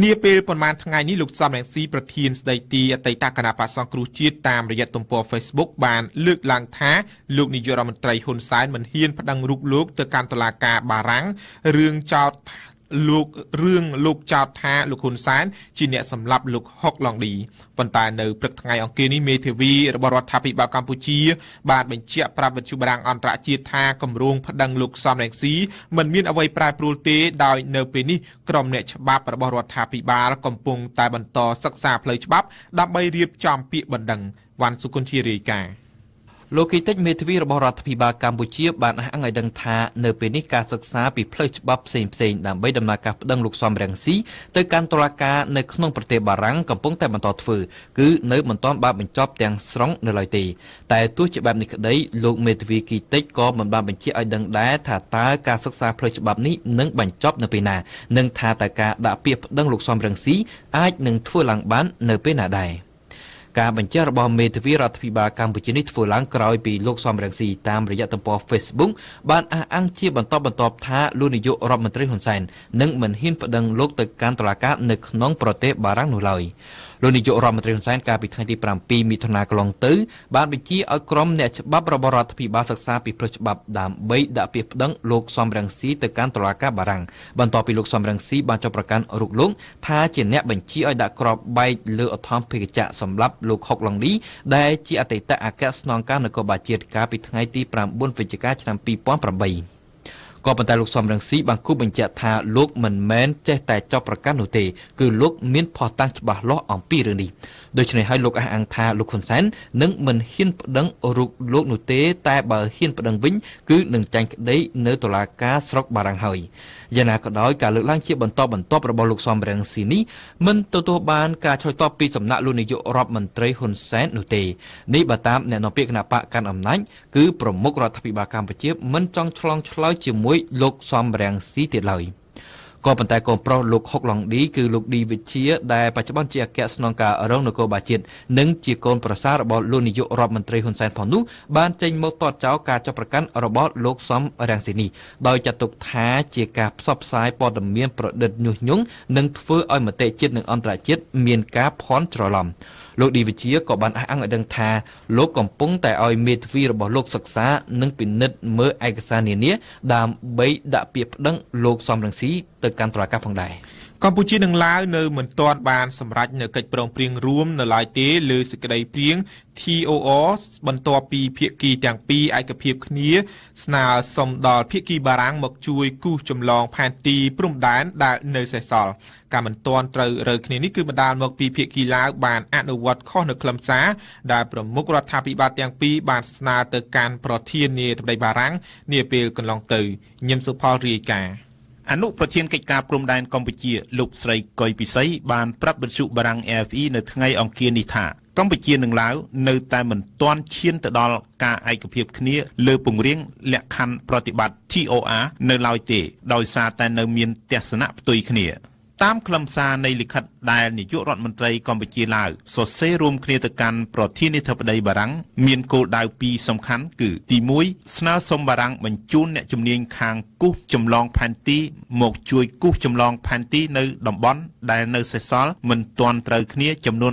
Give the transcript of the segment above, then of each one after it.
នាពេលប្រមាណថ្ងៃនេះលោកសំរងស៊ីប្រធានស្ដីទីអតីតគណៈបក្សសង្គ្រោះជាតិតាមរយៈទំព័រ Facebook បានលើកឡើងថាលោកនាយករដ្ឋមន្ត្រីហ៊ុនសែនមិនហ៊ានប្តឹងរូបលោកទៅកាន់តុលាការបារាំងរឿងចោទ លោករឿងលោកចោទថាលោកហ៊ុនសែនជាអ្នកសម្លាប់លោកហុកឡុងឌីប៉ុន្តែនៅព្រឹកថ្ងៃអង្គារនេះមេធាវីរបស់រដ្ឋាភិបាលកម្ពុជា បានបញ្ជាក់ប្រាប់វិទ្យុបារាំងអន្តរជាតិថាគម្រោងប្តឹងលោកសំរងស៊ីមិនមានអ្វីប្រែប្រួលទេដោយនៅពេលនេះក្រុមអ្នកច្បាប់របស់រដ្ឋាភិបាលកំពុងតែបន្តសិក្សាផ្លូវច្បាប់ដើម្បីរៀបចំពាក្យបណ្ដឹងវ៉ាន់សុគន្ធារាយការណ៍ លោកគីតិចមេធាវីរបស់រដ្ឋាភិបាលកម្ពុជាបានអះអាងឲ្យដឹងថានៅពេលនេះការសិក្សាពីផ្លូវច្បាប់ផ្សេងផ្សេងដើម្បីដំណើរការប្តឹងលោកសំរងស៊ីទៅកាន់តុលាការនៅក្នុងប្រទេសបារាំងកំពុងតែបន្តធ្វើគឺនៅមិនទាន់បានបញ្ចប់ទាំងស្រុងនៅឡើយទេតែទោះជាបែបនេះក្តីលោកមេធាវីគីតិចក៏មិនបានបញ្ជាក់ឲ្យដឹងដែរថាតើការសិក្សាផ្លូវច្បាប់នេះនឹងបញ្ចប់នៅពេលណានិងថាតើការដាក់ពាក្យប្តឹងលោកសំរងស៊ីអាចនឹងធ្វើឡើងបាននៅពេលណាដែរ។ ការបញ្ជារបស់មេធាវីរដ្ឋាភិបាលកម្ពុជានេះធ្វើឡើងក្រោយពីលោកសំរងស៊ីតាមរយៈទំព័រ Facebook បានអះអាងជាបន្តបន្ទាប់ថាលោកនាយករដ្ឋមន្ត្រីហ៊ុនសែននឹងមិនហ៊ានប្តឹងលោកទៅកាន់តុលាការនៅក្នុងប្រទេសបារាំងនោះឡើយ លោកនាយករដ្ឋមន្ត្រីហ៊ុនសែនកាលពីថ្ងៃទី7មិថុនាកន្លងទៅបានបញ្ជាឲ្យក្រុមអ្នកច្បាប់របស់រដ្ឋាភិបាលសិក្សាពីផ្លូវច្បាប់ដើម្បីដាក់ពាក្យប្តឹងលោកសំរងស៊ីទៅកាន់តុលាការបារាំងបន្ទាប់ពីលោកសំរងស៊ីបានចុះប្រកាន់រូបលោកថាជាអ្នកបញ្ជាឲ្យដាក់ក្របបែកលើអធម្មភេកចៈសម្រាប់លោកហុកឡុងឌីដែលជាអតីតអគ្គស្នងការនគរបាលជាតិកាលពីថ្ងៃទី9វិច្ឆិកាឆ្នាំ2008 ក៏ប៉ុន្តែលោកសំរងស៊ីបានគូបញ្ជាក់ថាលោកមិនមែនចេះតែចោទប្រកាន់នោះទេគឺលោកមានភស្តុតាងច្បាស់លាស់អំពីរឿងនេះ ដូច្នេះហើយលោកអះអាងថាលោកហ៊ុនសែននឹងមិនហ៊ានប្តឹងរូបលោកនោះទេ តែបើហ៊ានប្តឹងវិញគឺនឹងចាញ់ក្តីនៅតុលាការស្រុកបារាំងហើយយ៉ាងណាក៏ដោយការលើកឡើងជាបន្តបន្ទាប់របស់លោកសំរងស៊ីនេះមិនទទួលបានការឆ្លើយតបពីសំណាក់លោកនាយករដ្ឋមន្ត្រីហ៊ុនសែននោះទេនេះបើតាមអ្នកនាំពាក្យគណៈបកកាន់អំណាចគឺប្រមុខរដ្ឋាភិបាលកម្ពុជាមិនចង់ឆ្លងឆ្លើយជាមួយលោកសំរងស៊ីទៀតឡើយ។ ក៏ប៉ុន្តែកូនប្រុសលោកហុកឡុងឌីគឺលោកឌីវិជាដែលបច្ចុប្បន្នជាអគ្គស្នងការរងនគរបាលជាតិនិងជាកូនប្រសាររបស់លោកនាយករដ្ឋមន្ត្រីហ៊ុនសែនផងនោះបានចេញមកតតចោលការចាប់ប្រកាន់របស់លោកសំរាំងស៊ីនីដោយចាត់ទុកថាជាការផ្សព្វផ្សាយព័ត៌មានប្រឌិតញុះញង់និងធ្វើឲ្យមតិជាតិនិងអន្តរជាតិមានការភ័ន្តច្រឡំលោកឌីវិជាក៏បានអះអាងឲ្យដឹងថាលោកកំពុងតែឲ្យមេធាវីរបស់លោកសិក្សានិងពិនិត្យមើលឯកសារនានាដើម្បីដាក់ពាក្យប្តឹងលោកសំរងស៊ីទៅកាន់តុលាការផងដែរ កម្ពុជានិងឡាវនៅមិនទាន់បានសម្រេចនៅកិច្ចព្រមព្រៀងរួមនៅឡើយទេលើសេចក្តីព្រៀង TOR បន្ទាប់ពីភាគីទាំងពីរឯកភាពគ្នា ស្នើសុំដល់ភាគីបារាំងមកជួយគូសចម្លងផែនទីព្រំដែនដែលនៅសេសសល់ការមិនទាន់ត្រូវរើគ្នានេះគឺបណ្ដាលមកពីភាគីឡាវបានអនុវត្តខុសនៅខ្លឹមសារដែលប្រមុខរដ្ឋាភិបាលទាំងពីរបានស្នើទៅកាន់ប្រធានាធិបតីបារាំងនាពេលកន្លងទៅញឹមសុផលរាយការណ៍ អនុប្រធានកិច្ចការព្រំដែនកម្ពុជាលោកស្រីកុយពិសីបានប្រាប់វិទ្យុបារាំង AFE នៅថ្ងៃអង្គារនេះថាកម្ពុជានិងឡាវនៅតែមិនទាន់ឈានទៅដល់ការឯកភាពគ្នាលើពង្រៀងលក្ខខណ្ឌប្រតិបត្តិ TOR នៅឡើយទេដោយសារតែនៅមានទស្សនៈផ្ទុយគ្នា តាមខ្លឹមសារនៃលិខិតដែលនាយករដ្ឋមន្ត្រីកម្ពុជាឡាវសរសេររួមគ្នាទៅកាន់ប្រធានាធិបតីបារាំងមានគោលដៅពីរសំខាន់គឺទី1ស្នើសុំបារាំងបញ្ជូនអ្នកជំនាញខាងគូសចម្លងផែនទីមកជួយគូសចម្លងផែនទីនៅតំបន់ដែលនៅសេសសល់មិនទាន់ត្រូវគ្នាចំនួន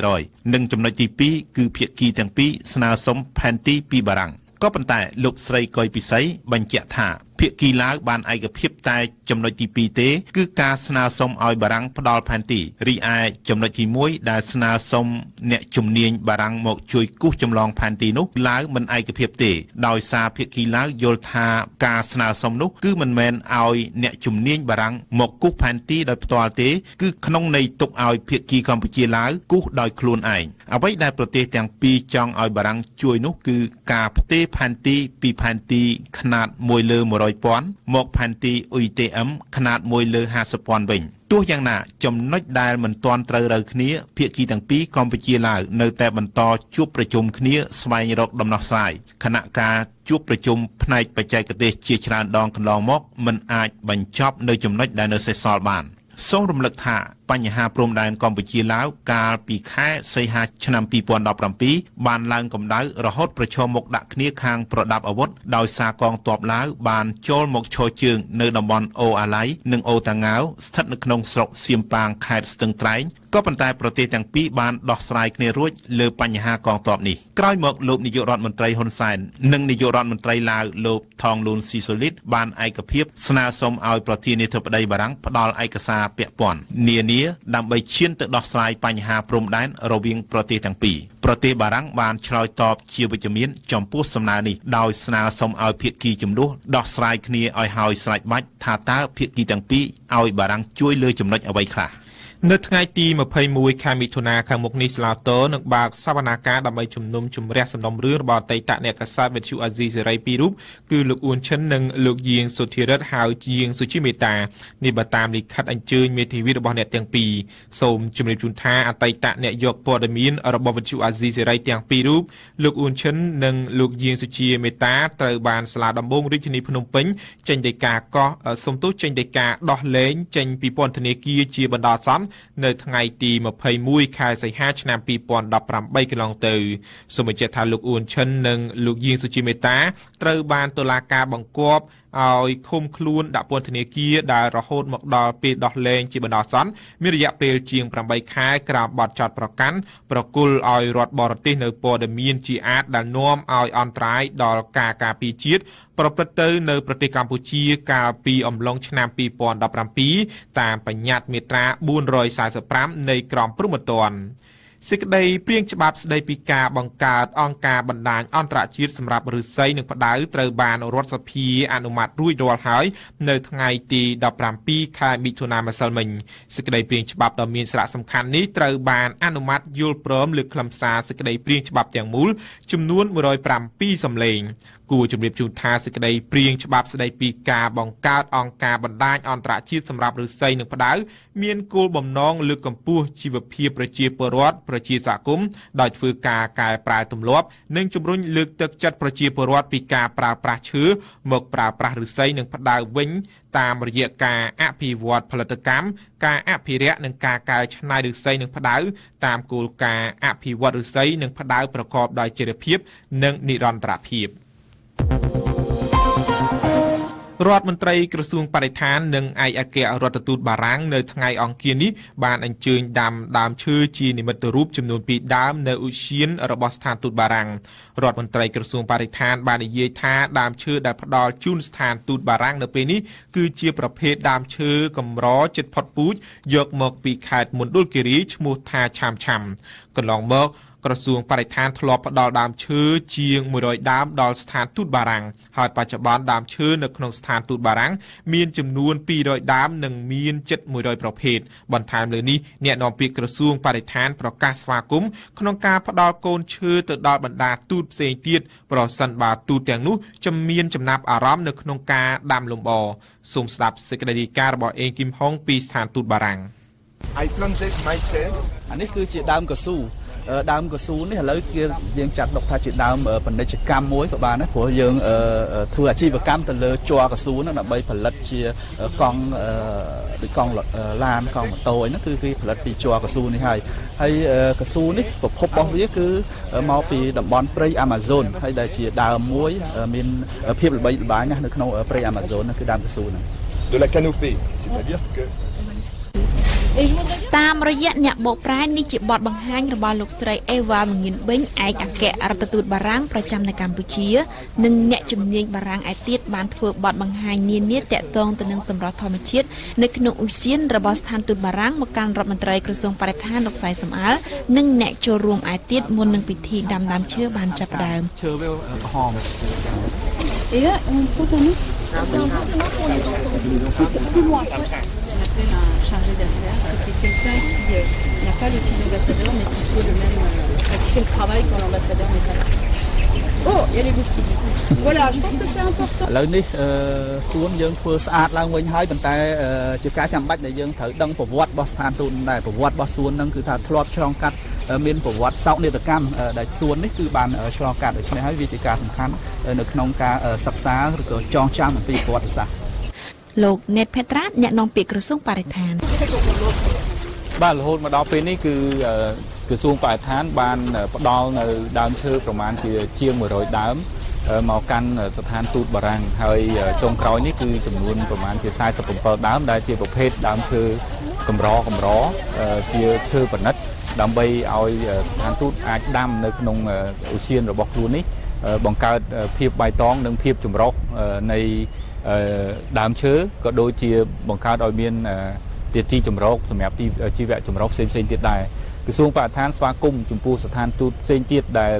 14%និងចំណុចទី2គឺភាគីទាំងពីរស្នើសុំផែនទីពីបារាំងក៏ប៉ុន្តែលោកស្រីកុយពិសីបញ្ជាក់ថាភាគីឡាវបានឯកភាពតែចំណុចទី2ទេ គឺការស្នើសុំឲ្យបារាំងផ្ដល់ផែនទីរីឯចំណុចទី1ដែលស្នើសុំអ្នកជំនាញបារាំងមកជួយគូសចម្លងផែនទីនោះឡាវមិនឯកភាពទេដោយសារភាគីឡាវយល់ថាការស្នើសុំនោះគឺមិនមែនឲ្យអ្នកជំនាញបារាំងមកគូសផែនទីដោយផ្ទាល់ទេគឺក្នុងន័យទុកឲ្យភាគីកម្ពុជាឡាវគូសដោយខ្លួនឯងអ្វីដែលប្រទេសទាំងពីរចង់ឲ្យបារាំងជួយនោះគឺការផ្ទេរផែនទីពីផែនទីຂະຫນາດ1លើ100 100,000មកផែនទី UITM ຂະຫນາດ1លើ50,000វិញទោះយ៉ាងណាចំណុចដែលមិនទាន់ត្រូវរើគ្នាភាគីទាំងពីរកម្ពុជាឡាវនៅតែបន្តជួបប្រជុំគ្នាស្វែងរកដំណោះស្រាយគណៈការជួបប្រជុំផ្នែកបច្ចេកទេសជាច្រើនដងកន្លងមកមិនអាចបញ្ចប់នៅចំណុចដែលនៅសេសសល់បានសូមរំលឹកថា បញ្ហាព្រំដែនកម្ពុជាឡាវកាលពីខែសីហាឆ្នាំ2017បានឡើងកម្ដៅរហូតប្រឈមមុខដាក់គ្នាខាងប្រដាប់អាវុធដោយសារកងទ័ពឡាវបានចូលមកឈរជើងនៅតំបន់អូអាឡៃនិងអូតាងាវស្ថិតនៅក្នុងស្រុកសៀមប៉ាងខេត្តស្ទឹងត្រែងក៏ប៉ុន្តែប្រទេសទាំងពីរបានដោះស្រាយគ្នារួចលើបញ្ហាកងទ័ពនេះក្រោយមកលោកនាយករដ្ឋមន្ត្រីហ៊ុនសែននិងនាយករដ្ឋមន្ត្រីឡាវលោកថងលូនស៊ីសូលីតបានឯកភាពស្នើសុំឲ្យប្រធានាធិបតីបារាំងផ្ដល់ឯកសារពាក់ព័ន្ធនានាដើម្បីឈានទៅដោះស្រាយបញ្ហាព្រំដែនរវាងប្រទេសទាំងពីរប្រទេសបារាំងបានឆ្លើយតបជាវិជ្ជមានចំពោះសំណើនេះដោយស្នើសុំឲ្យភាគីជំនួសដោះស្រាយគ្នាឲ្យហើយស្រេចបាច់ថាតើភាគីទាំងពីរឲ្យបារាំងជួយលើចំណុចអ្វីខ្លះ។ នៅថ្ងៃទី21ខែមិថុនាខាងមុខនេះស្លាតនឹងបើកសវនាការដើម្បីជំនុំជម្រះសំណុំរឿងរបស់អតីតអ្នកកាសែតវិទ្យុអាស៊ីសេរីពីររូបគឺលោកអ៊ួនឈិននិងលោកយាងសុធិរិទ្ធហៅជាងសុជីមេតានេះបើតាមលិខិតអញ្ជើញមេធាវីរបស់អ្នកទាំងពីរសូមជម្រាបជូនថាអតីតអ្នកយកព័ត៌មានរបស់វិទ្យុអាស៊ីសេរីទាំងពីររូបលោកអ៊ួនឈិននិងលោកយាងសុជីមេតាត្រូវបានសាលាដំបងរាជធានីភ្នំពេញចេញដីកាកោះសំទោសចេញដីកាដោះលែងចេញពីពន្ធនាគារជាបណ្ដោះអាសន្ននៅថ្ងៃទី21ខែសីហាឆ្នាំ2018កន្លងទៅសូមបញ្ជាក់ថាលោកអ៊ួនឈិននិងលោកយាងសុជីមេតាត្រូវបានតុលាការបង្គាប់ឲ្យឃុំខ្លួនដាក់ពន្ធនាគារដែលរហូតមកដល់ពេលដោះលែងជាបណ្ដោះអាសន្នមានរយៈពេលជាង8ខែក្រោមបទចោទប្រកាន់ប្រគល់ឲ្យរដ្ឋបរទេសនៅព័ត៌មានជាអាចដែលនាំឲ្យអន្តរាយដល់ការការពារជាតិប្រព្រឹត្តទៅនៅប្រទេសកម្ពុជាកាលពីអំឡុងឆ្នាំ2017តាមបញ្ញត្តិមាត្រា445នៃក្រមព្រហ្មទណ្ឌ សេចក្តីព្រៀងច្បាប់ស្តីពីការបង្កើតអង្គការបណ្ដាញអន្តរជាតិសម្រាប់ឫស្សីនិងផ្ដៅត្រូវបានរដ្ឋសភាអនុម័តរួចរាល់ហើយនៅថ្ងៃទី17ខែមិថុនាម្សិលមិញសេចក្តីព្រៀងច្បាប់ដ៏មានសារៈសំខាន់នេះត្រូវបានអនុម័តយល់ព្រមលើខ្លឹមសារសេចក្តីព្រៀងច្បាប់ទាំងមូលចំនួន107សំឡេងគួរជំរាបជូនថាសេចក្តីព្រៀងច្បាប់ស្តីពីការបង្កើតអង្គការបណ្ដាញអន្តរជាតិសម្រាប់ឫស្សីនិងផ្ដៅមានគោលបំណងលើកកម្ពស់ជីវភាពប្រជាពលរដ្ឋប្រជាសហគមន៍ដោយធ្វើការកែប្រែទម្លាប់និងជំរុញលើកទឹកចិត្តប្រជាពលរដ្ឋពីការប្រើប្រាស់ឈើមកប្រើប្រាស់ឫស្សីនិងផ្ដៅវិញតាមរយៈការអភិវឌ្ឍផលិតកម្មការអភិរក្សនិងការកែច្នៃឫស្សីនិងផ្ដៅតាមគោលការណ៍អភិវឌ្ឍឫស្សីនិងផ្ដៅប្រកបដោយចីរភាព និងនិរន្តរភាព។ រដ្ឋមន្ត្រីក្រសួងបរិស្ថាននិងឯកអគ្គរដ្ឋទូតបារាំងនៅថ្ងៃអង្គារនេះបានអញ្ជើញដាំដើមឈើជានិមិត្តរូបចំនួន2ដើមនៅឧទ្យានរបស់ស្ថានទូតបារាំងរដ្ឋមន្ត្រីក្រសួងបរិស្ថានបាននិយាយថាដើមឈើដែលផ្ដល់ជូនស្ថានទូតបារាំងនៅពេលនេះគឺជាប្រភេទដើមឈើកម្រចិត្តផុតពូជយកមកពីខេត្តមណ្ឌលគិរីឈ្មោះថាឆាមឆាំកន្លងមក ក្រសួងបរិស្ថានធ្លាប់ផ្ដល់ដើមឈើជាង100ដើមដល់ស្ថានទូតបារាំងហើយបច្ចុប្បន្នដើមឈើនៅក្នុងស្ថានទូតបារាំងមានចំនួន200ដើមនិងមានជិត100ប្រភេទបន្ថែមលើនេះអ្នកនាំពាក្យក្រសួងបរិស្ថានប្រកាសស្វាគមន៍ក្នុងការផ្ដល់កូនឈើទៅដល់បណ្ដាទូតផ្សេងទៀតប្រសិនបើទូតទាំងនោះចំមានចំណាប់អារម្មណ៍នៅក្នុងការដាំលំអសូមស្ដាប់សេចក្តីរាយការណ៍របស់អេងគឹមហុងពីស្ថានទូតបារាំងអានេះគឺជាដើមកស៊ូ ដើមកស៊ូនេះឥឡូវគេយើងចាត់ទុកថាជាដើមពាណិជ្ជកម្មមួយក៏បានដែរព្រោះយើងធ្វើអាជីវកម្មទៅលើជ័រកស៊ូហ្នឹងដើម្បីផលិតជាកង់ដូចកង់ឡានកង់ម៉ូតូអីហ្នឹងគឺគេផលិតពីជ័រកស៊ូនេះហើយហើយកស៊ូនេះប្រភពរបស់វាគឺមកពីតំបន់ព្រៃ Amazon ហើយដែលជាដើមមួយមានភាពល្បីល្បាញណាស់នៅក្នុងព្រៃ Amazon ហ្នឹងគឺដើមកស៊ូហ្នឹង de la canopée c'est-à-dire que តាមរយៈអ្នកបកប្រែនេះជាបទបង្ហាញរបស់លោកស្រីអេវ៉ាមងៀនបេងឯកអគ្គរដ្ឋទូតបារាំងប្រចាំនៅកម្ពុជា និងអ្នកជំនាញបារាំងឯទៀតបានធ្វើបទបង្ហាញនានាតាក់ទងទៅនឹងសម្រស់ធម្មជាតិនៅក្នុងឧស្សាហរបស់ស្ថានទូតបារាំងមកកាន់រដ្ឋមន្ត្រីក្រសួងបរិស្ថានលោកសៃសំអល់និងអ្នកចូលរួមឯទៀតមុននឹងពិធីដាំដើមឈើបានចាប់ផ្ដើមឈើវាក្រហម Et là, on peut donner C'est un peu pour les autres. Plus loin. appelle un chargé d'affaires. C'était quelqu'un qui euh, n'a pas le titre d'ambassadeur, mais qui fait le même, euh, qui fait le travail quand l'ambassadeur n'est pas là. Oh, il y a les moustiques. Voilà, je pense que c'est important. ឥឡូវនេះអឺសួនយើងធ្វើស្អាតឡើងវិញហើយប៉ុន្តែជាការចាំបាច់ដែលយើងត្រូវដឹងប្រវត្តិរបស់ស្ថានទូតដែរប្រវត្តិរបស់សួនហ្នឹងគឺថាធ្លាប់ឆ្លងកាត់មានប្រវត្តិសោកនាដកម្មដែលសួននេះគឺបានឆ្លងកាត់ដូច្នេះហើយវាជាការសំខាន់នៅក្នុងការសិក្សាឬក៏ចងចាំអំពីប្រវត្តិសាស្ត្រលោកណេតផេត្រាអ្នកនាំពាក្យក្រសួងបរិស្ថាន បាទរហូតមកដល់ពេលនេះគឺក្រសួងបរិស្ថានបានផ្ដល់នៅដើមឈើប្រមាណជាជាង100ដើមមកកាន់ស្ថានទូតបារាំងហើយចុងក្រោយនេះគឺចំនួនប្រមាណជា47ដើមដែលជាប្រភេទដើមឈើកម្រកម្រជាឈើប្រណិតដើម្បីឲ្យស្ថានទូតអាចដាំនៅក្នុងឧស្សាហរបស់ខ្លួននេះបង្កើតភាពបៃតងនិងភាពចម្រុះនៃដើមឈើក៏ដូចជាបង្កើតឲ្យមាន ទីទីចម្រុះសម្រាប់ទីជីវៈចម្រុះផ្សេងផ្សេងទៀតដែរក្រសួងបរិស្ថានស្វាគមន៍ចំពោះស្ថានទូតផ្សេងទៀតដែល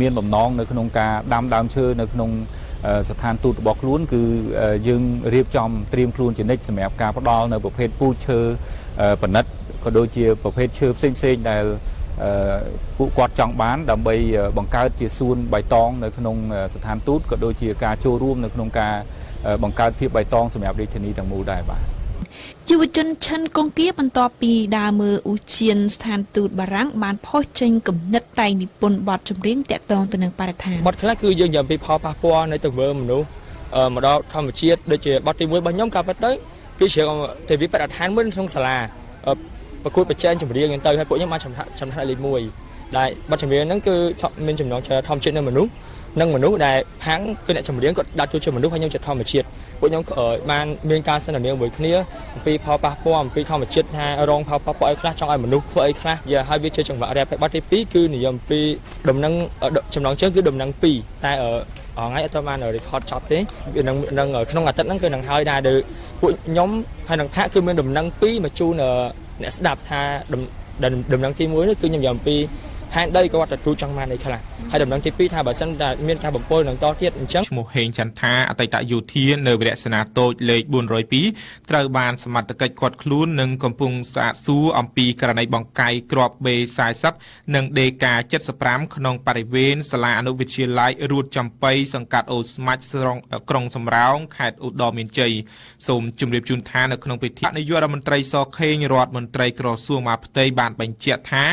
មានបំណងនៅក្នុងការដាំដើមឈើនៅក្នុងស្ថានទូតរបស់ខ្លួនគឺយើងរៀបចំត្រៀមខ្លួនជានិច្ចសម្រាប់ការផ្ដល់នៅប្រភេទពូជឈើបណិតក៏ដូចជាប្រភេទឈើផ្សេងផ្សេងដែលពួកគាត់ចង់បានដើម្បីបង្កើតជាសួនបៃតងនៅក្នុងស្ថានទូតក៏ដូចជាការចូលរួមនៅក្នុងការបង្កើតភាពបៃតងសម្រាប់រាជធានីទាំងមូលដែរបាទ យុវជនឈិនកុងគាបន្ទាប់ពីដើរមើលឧឈានស្ថានទូតបារាំងបានផុសចេញគំនិតតែងនិពន្ធបទចម្រៀងតាក់ទងទៅនឹងបរិស្ថានបទខ្លះគឺយើងនិយាយពីផលប៉ះពាល់នៃទង្វើមនុស្សមកដល់ធម្មជាតិដូចជាបទទី1របស់ខ្ញុំក៏ពិតទៅគឺជ្រើសទៅពីបរិស្ថានមួយក្នុងសាលាប្រកួតប្រជែងចម្រៀងហ្នឹងទៅហើយពួកខ្ញុំបានចំណាក់ចំណាក់លេខ1ដែលបទចម្រៀងហ្នឹងគឺមានចំណងធម្មជាតិនៅមនុស្ស និងមនុស្សដែលខាងគឺអ្នកចម្រៀងគាត់ដាក់ចូលជាមនុស្សហើយខ្ញុំជាធម្មជាតិពួកខ្ញុំបានមានការសន្ទនាមួយគ្នាអំពីផលប៉ះពាល់អំពីធម្មជាតិថារងផលប៉ះពាល់អីខ្លះចង់ឲ្យមនុស្សធ្វើអីខ្លះយ៉ាហើយវាជាចង្វាក់រ៉េបហើយបទទី2គឺនិយាយអំពីដំណឹងចំណងជើងគឺដំណឹង2តែថ្ងៃអត់បាន record ចប់ទេនឹងនឹងក្នុងអាទិត្យហ្នឹងគឺនឹងហើយដែរពួកខ្ញុំហើយនឹងថាគឺមានដំណឹង2មកជូនអ្នកស្ដាប់ថាដំណឹងទី1នេះគឺខ្ញុំនិយាយអំពី ផែនដីគាត់ទទួលចង់បានអីខ្លះហើយដំណឹងទី2ថាបើសិនតែមានការបំពុលនឹងតទៀតអញ្ចឹងឈ្មោះហេងចន្ទថាអតីតយោធានៅវិរៈសេនាតូចលេខ402ត្រូវបានសមត្ថកិច្ចឃាត់ខ្លួននិងកំពុងសាកសួរអំពីករណីបង្កាយគ្រាប់ B40 និង DK 75 ក្នុងបរិវេណសាលាអនុវិទ្យាល័យរួតចំបៃសង្កាត់អូស្មាច់ក្រុងសំរោងខេត្តឧត្តរមានជ័យសូមជម្រាបជូនថានៅក្នុងពិធីនាយករដ្ឋមន្ត្រីសខេងរដ្ឋមន្ត្រីក្រសួងមហាផ្ទៃបានបញ្ជាក់ថា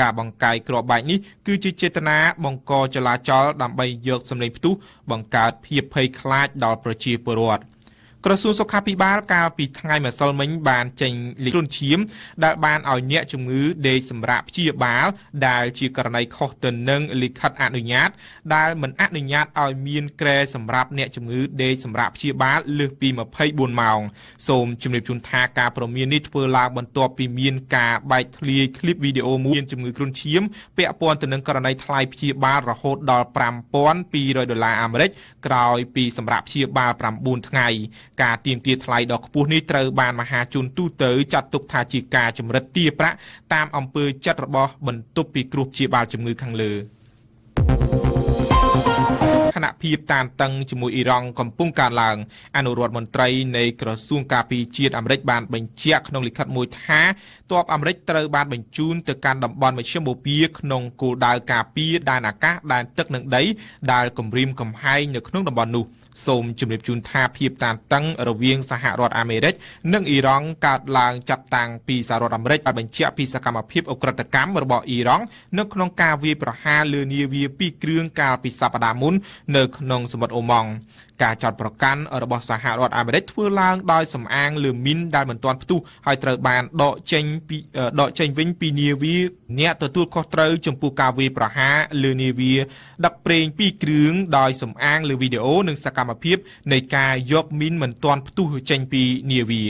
ការបង្កាយគ្រាប់បែកនេះគឺជាចេតនាបង្កចលាចល ដើម្បីយកសម្លេងផ្ទុះបង្កើតភាពភ័យខ្លាចដល់ប្រជាពលរដ្ឋ ក្រសួងសុខាភិបាលកាលពីថ្ងៃម្សិលមិញបានចេញលិខិតឈាមដែលបានឲ្យអ្នកជំងឺដេកសម្រាប់ព្យាបាលដែលជាករណីខុសទៅនឹងលិខិតអនុញ្ញាត ដែលមិនអនុញ្ញាតឲ្យមានក្រែសម្រាប់អ្នកជំងឺដេកសម្រាប់ព្យាបាលលើសពី24ម៉ោងសូមជំរាបជូនថាការប្រមាននេះធ្វើឡើងបន្ទាប់ពីមានការបែកធ្លាយឃ្លីបវីដេអូមួយជំងឺគ្រុនឈាមពាក់ព័ន្ធទៅនឹងករណីថ្លៃព្យាបាលរហូតដល់5200ដុល្លារអាមេរិកក្រោយពីសម្រាប់ព្យាបាល9ថ្ងៃការទៀមទាថ្លៃដ៏ខ្ពស់នេះត្រូវបានមហាជនទូទៅចាត់ទុកថាជាការចម្រិតទារប្រាក់តាមអំពើចិត្តរបស់បន្ទប់ពិគ្រោះព្យាបាលជំងឺខាងលើ ខណៈភាពតានតឹងជាមួយអ៊ីរ៉ង់កំពុងកើនឡើងអនុរដ្ឋមន្ត្រីនៃក្រសួងការពារជាតិអាមេរិកបានបញ្ជាក់ក្នុងលិខិតមួយថាទ័ពអាមេរិកត្រូវបានបញ្ជូនទៅកាន់តំបន់មជ្ឈមបូព៌ាក្នុងគោលដៅការពារដែនអាកាសដែនទឹកនិងដីដែលគម្រាមកំហែងនៅក្នុងតំបន់នោះសូមជម្រាបជូនថាភាពតានតឹងរវាងសហរដ្ឋអាមេរិកនិងអ៊ីរ៉ង់កើតឡើងចាប់តាំងពីសហរដ្ឋអាមេរិកបានបញ្ជាក់ពីសកម្មភាពអ ுக ្រិតកម្មរបស់អ៊ីរ៉ង់នៅក្នុងការវាយប្រហារលើនាវាពីរគ្រឿងកាលពីសប្តាហ៍មុននៅក្នុងសមុទ្រអូម៉ង់ការចោទប្រកាន់របស់សហរដ្ឋអាមេរិកធ្វើឡើងដោយសំអាងលើមីនដែលមិនទាន់ផ្ទុះហើយត្រូវបានដកចេញពីដកចេញវិញពីនាវាអ្នកទទួលខុសត្រូវចំពោះការវាយប្រហារលើនាវាដឹកប្រេងពីរគ្រឿងដោយសំអាងលើវីដេអូនិងសកម្មភាពនៃការយកមីនមិនទាន់ផ្ទុះចេញពីនាវា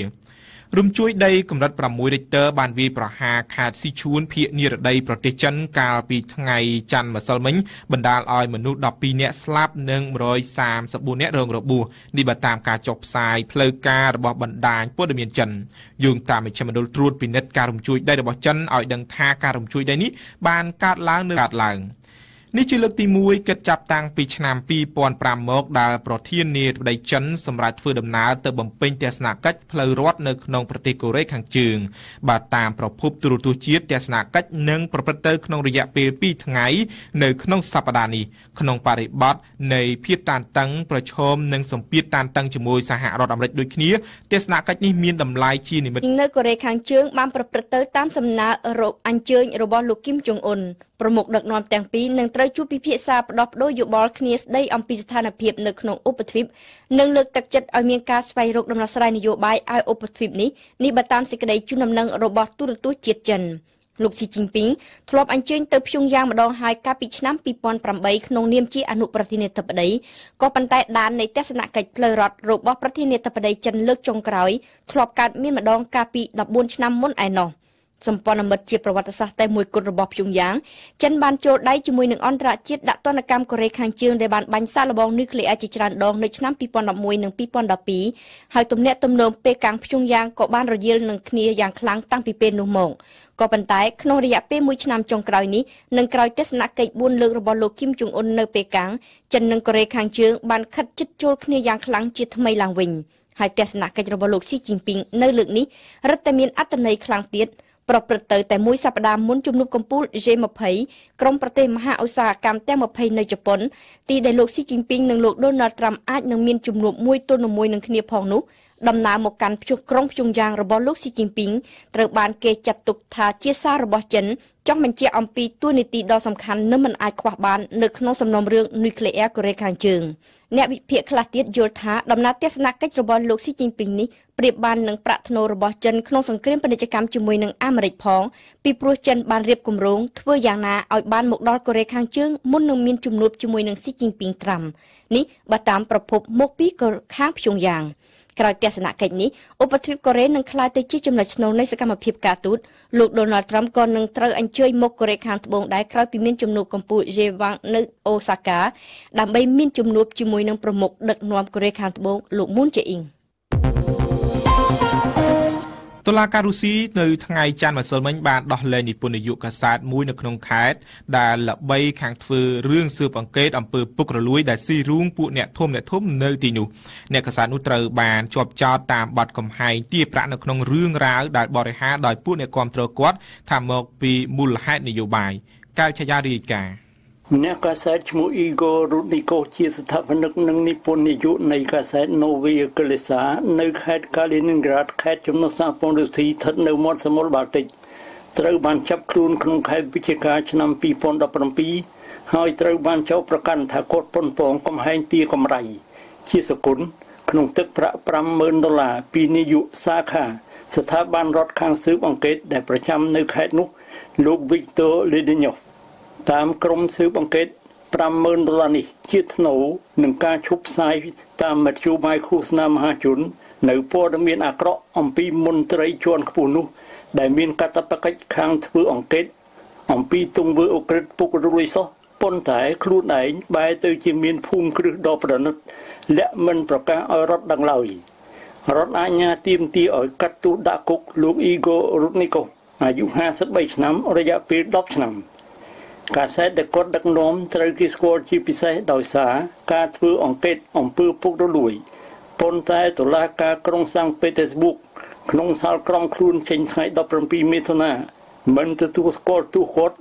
រំជួយដីកម្រិត6រិចទ័របានវាយប្រហារខេត្តស៊ីឈួនភៀកនិរដីប្រទេសចិនកាលពីថ្ងៃច័ន្ទម្សិលមិញបណ្ដាលឲ្យមនុស្ស12នាក់ស្លាប់និង134នាក់រងរបួសនេះបើតាមការចុះផ្សាយផ្លូវការរបស់បណ្ដាញព័ត៌មានចិនយោងតាមមជ្ឈមណ្ឌលត្រួតពិនិត្យការរំជួយដីរបស់ចិនឲ្យដឹងថាការរំជួយដីនេះបានកើតឡើងនៅកើតឡើង។ នេះជាលើកទី1គិតចាប់តាំងពីឆ្នាំ2005មកដែលប្រធានាធិបតីចិនសម្រាប់ធ្វើដំណើរទៅបំពេញទស្សនកិច្ចផ្លូវរដ្ឋនៅក្នុងប្រទេសកូរ៉េខាងជើងបាទតាមប្រភពទូរទស្សន៍ជាតិទស្សនកិច្ចនឹងប្រព្រឹត្តទៅក្នុងរយៈពេល2ថ្ងៃនៅក្នុងសប្តាហ៍នេះក្នុងបរិបទនៃភាពតានតឹងប្រឈមនឹងសម្ពាធតានតឹងជាមួយសហរដ្ឋអាមេរិកដូចគ្នាទស្សនកិច្ចនេះមានតម្លៃជានិមិត្តនៅកូរ៉េខាងជើងបានប្រព្រឹត្តទៅតាមសំណើររកអញ្ជើញរបស់លោកគីមចុងអ៊ុនប្រមុខដឹកនាំទាំងពីរនឹងត្រូវជួបពិភាក្សាផ្ដោះប្ដូរយោបល់គ្នាស្ដីអំពីស្ថានភាពនៅក្នុងឧបទ្វីបនិងលើកទឹកចិត្តឲ្យមានការស្វែងរកដំណោះស្រាយនយោបាយឲ្យឧបទ្វីបនេះនេះបើតាមសេចក្តីជូនដំណឹងរបស់ទូរទស្សន៍ជាតិចិនលោកស៊ីជីនពីងធ្លាប់អញ្ជើញទៅព្យុងយ៉ាងម្ដងហើយកាលពីឆ្នាំ2008ក្នុងនាមជាអនុប្រធានាធិបតីក៏ប៉ុន្តែដាននៃទស្សនកិច្ចផ្លូវរដ្ឋរបស់ប្រធានាធិបតីចិនលើកចុងក្រោយធ្លាប់កើតមានម្ដងកាលពី14ឆ្នាំមុនឯណោះ។ សម្ព័ន្ធមិត្តជាប្រវត្តិសាស្ត្រតែមួយគត់របស់ព្យុងយ៉ាងចិនបានចូលដៃជាមួយនឹងអន្តរជាតិដាក់ទណ្ឌកម្មកូរ៉េខាងជើងដែលបានបាញ់សាកល្បងនុយក្លេអ៊ែរជាច្រើនដងនៅឆ្នាំ2011និង2012ហើយទំនាក់ទំនងពេលកាំងព្យុងយ៉ាងក៏បានរយាលនឹងគ្នាយ៉ាងខ្លាំងតាំងពីពេលនោះមកក៏ប៉ុន្តែក្នុងរយៈពេល1ឆ្នាំចុងក្រោយនេះនិងក្រោយទស្សនកិច្ច4លើករបស់លោកគីមជុងអ៊ុននៅពេលកាំងចិននិងកូរ៉េខាងជើងបានខិតជិតចូលគ្នាយ៉ាងខ្លាំងជាថ្មីឡើងវិញហើយទស្សនកិច្ចរបស់លោកស៊ីជីនពីងនៅលើកនេះរឹតតែមានអត្ថន័យខ្លាំងទៀត ប្រព្រឹត្តទៅតែមួយសប្តាហ៍មុនជំនួបកម្ពុជា G20 ក្រុមប្រទេសមហាឧស្សាហកម្មទាំង20នៅជប៉ុនទីដែលលោកស៊ីជីនពីងនិងលោក Donald Trump អាចនឹងមានជំនួបមួយទល់នឹងមួយនឹងគ្នាផងនោះដំណើរមកកាន់ភ្ជុះក្រុងភ្ជុងយ៉ាងរបស់លោកស៊ីជីនពីងត្រូវបានគេចាត់ទុកថាជាសាររបស់ចិនចង់បញ្ជាក់អំពីទួនាទីដ៏សំខាន់និងមិនអាចខ្វះបាននៅក្នុងសំណុំរឿងនុយក្លេអ៊ែរកូរ៉េខាងជើង អ្នកវិភាគខ្លះទៀតយល់ថាដំណើរទស្សនកិច្ចរបស់លោកស៊ីជីនពីងនេះប្រៀបបាននឹងប្រាក់ធ្នូរបស់ចិនក្នុងសង្គ្រាមពាណិជ្ជកម្មជាមួយនឹងអាមេរិកផងពីព្រោះចិនបានរៀបគម្រោងធ្វើយ៉ាងណាឲ្យបានមកដល់កូរ៉េខាងជើងមុននឹងមានជំនួបជាមួយនឹងស៊ីជីនពីងត្រាំនេះបើតាមប្រភពមកពីខាងព្យុងយ៉ាង ក្រោយទស្សនកិច្ចនេះឧបទ្វីបកូរ៉េនឹងក្លាយទៅជាចំណុចស្នូលនៃសកម្មភាពការទូតលោក Donald Trump ក៏នឹងត្រូវអញ្ជើញមកកូរ៉េខាងត្បូងដែរក្រោយពីមានជំនួបកម្ពុជា J1 នៅអូសាកាដើម្បីមានជំនួបជាមួយនឹងប្រមុខដឹកនាំកូរ៉េខាងត្បូងលោក Moon Jae-in តុលាការរុស្ស៊ីនៅថ្ងៃច័ន្ទម្សិលមិញបានដោះលែងនិពន្ធនាយកកាសែតមួយនៅក្នុងខេត្តដែលល្បីខាងធ្វើរឿងស៊ើបអង្កេតអំពើពុករលួយដែលស៊ីរូងពួកអ្នកធំអ្នកធំនៅទីនោះអ្នកកាសែតនោះត្រូវបានជាប់ចោទតាមបទកំហែងទារប្រាក់នៅក្នុងរឿងរ៉ាវដែលបរិហារដោយពួកអ្នកគាំទ្រគាត់ថាមកពីមូលហេតុនយោបាយកៅឆយារីកា អ្នកកាសែតឈ្មោះអ៊ីហ្គររូនីកូជាស្ថាបនិកនិងនិពន្ធនាយកនៃកាសែត Novaya Gazeta នៅខេត្ត Kaliningrad ខេត្តចំណុចសហព័ន្ធរុស្ស៊ីស្ថិតនៅមាត់សមុទ្របាល់ទិកត្រូវបានចាប់ខ្លួនក្នុងខែវិច្ឆិកាឆ្នាំ2017ហើយត្រូវបានចោទប្រកាន់ថាគាត់ប៉ុនប៉ងកំហែងទាកម្រៃជាសគុណក្នុងទឹកប្រាក់50000ដុល្លារពីនាយកសាខា ស្ថាប័នរដ្ឋខាងស៊ើបអង្កេតដែលប្រចាំនៅខេត្តនោះលោក Viktor Ledenyov តាមក្រុមស៊ើបអង្កេត50000ដុល្លារនេះជាថ្នូរនឹងការឈប់ផ្សាយតាមមធ្យោបាយឃោសនាមហាជន នៅព័ត៌មានអាក្រក់អំពីមន្ត្រីជាន់ខ្ពស់នោះ ដែលមានកាតព្វកិច្ចខាងធ្វើអង្កេត អំពីទង្វើអក្រិតពុករលួយសោះប៉ុន្តែខ្លួនឯងបែរទៅជាមានភូមិគ្រឹះដ៏ប្រណិតលាក់មិនប្រកាសឲ្យរដ្ឋដឹងឡើយរដ្ឋអាជ្ញាទាមទារឲ្យកាត់ទោសដាក់គុកលោកអ៊ីហ្គររូតនីកូអាយុ53ឆ្នាំរយៈពេល10ឆ្នាំ កាសែតដែលគាត់ដឹកនាំត្រូវគេស្គាល់ជាពិសេសដោយសារការធ្វើអង្កេតអំពើពុករលួយប៉ុន្តែតុលាការក្រុងសាំងពេតេស្ប៊ុកក្នុងសាលក្រមខ្លួនចេញថ្ងៃ17មិថុនាមិនទទួលស្គាល់ទោសគាត់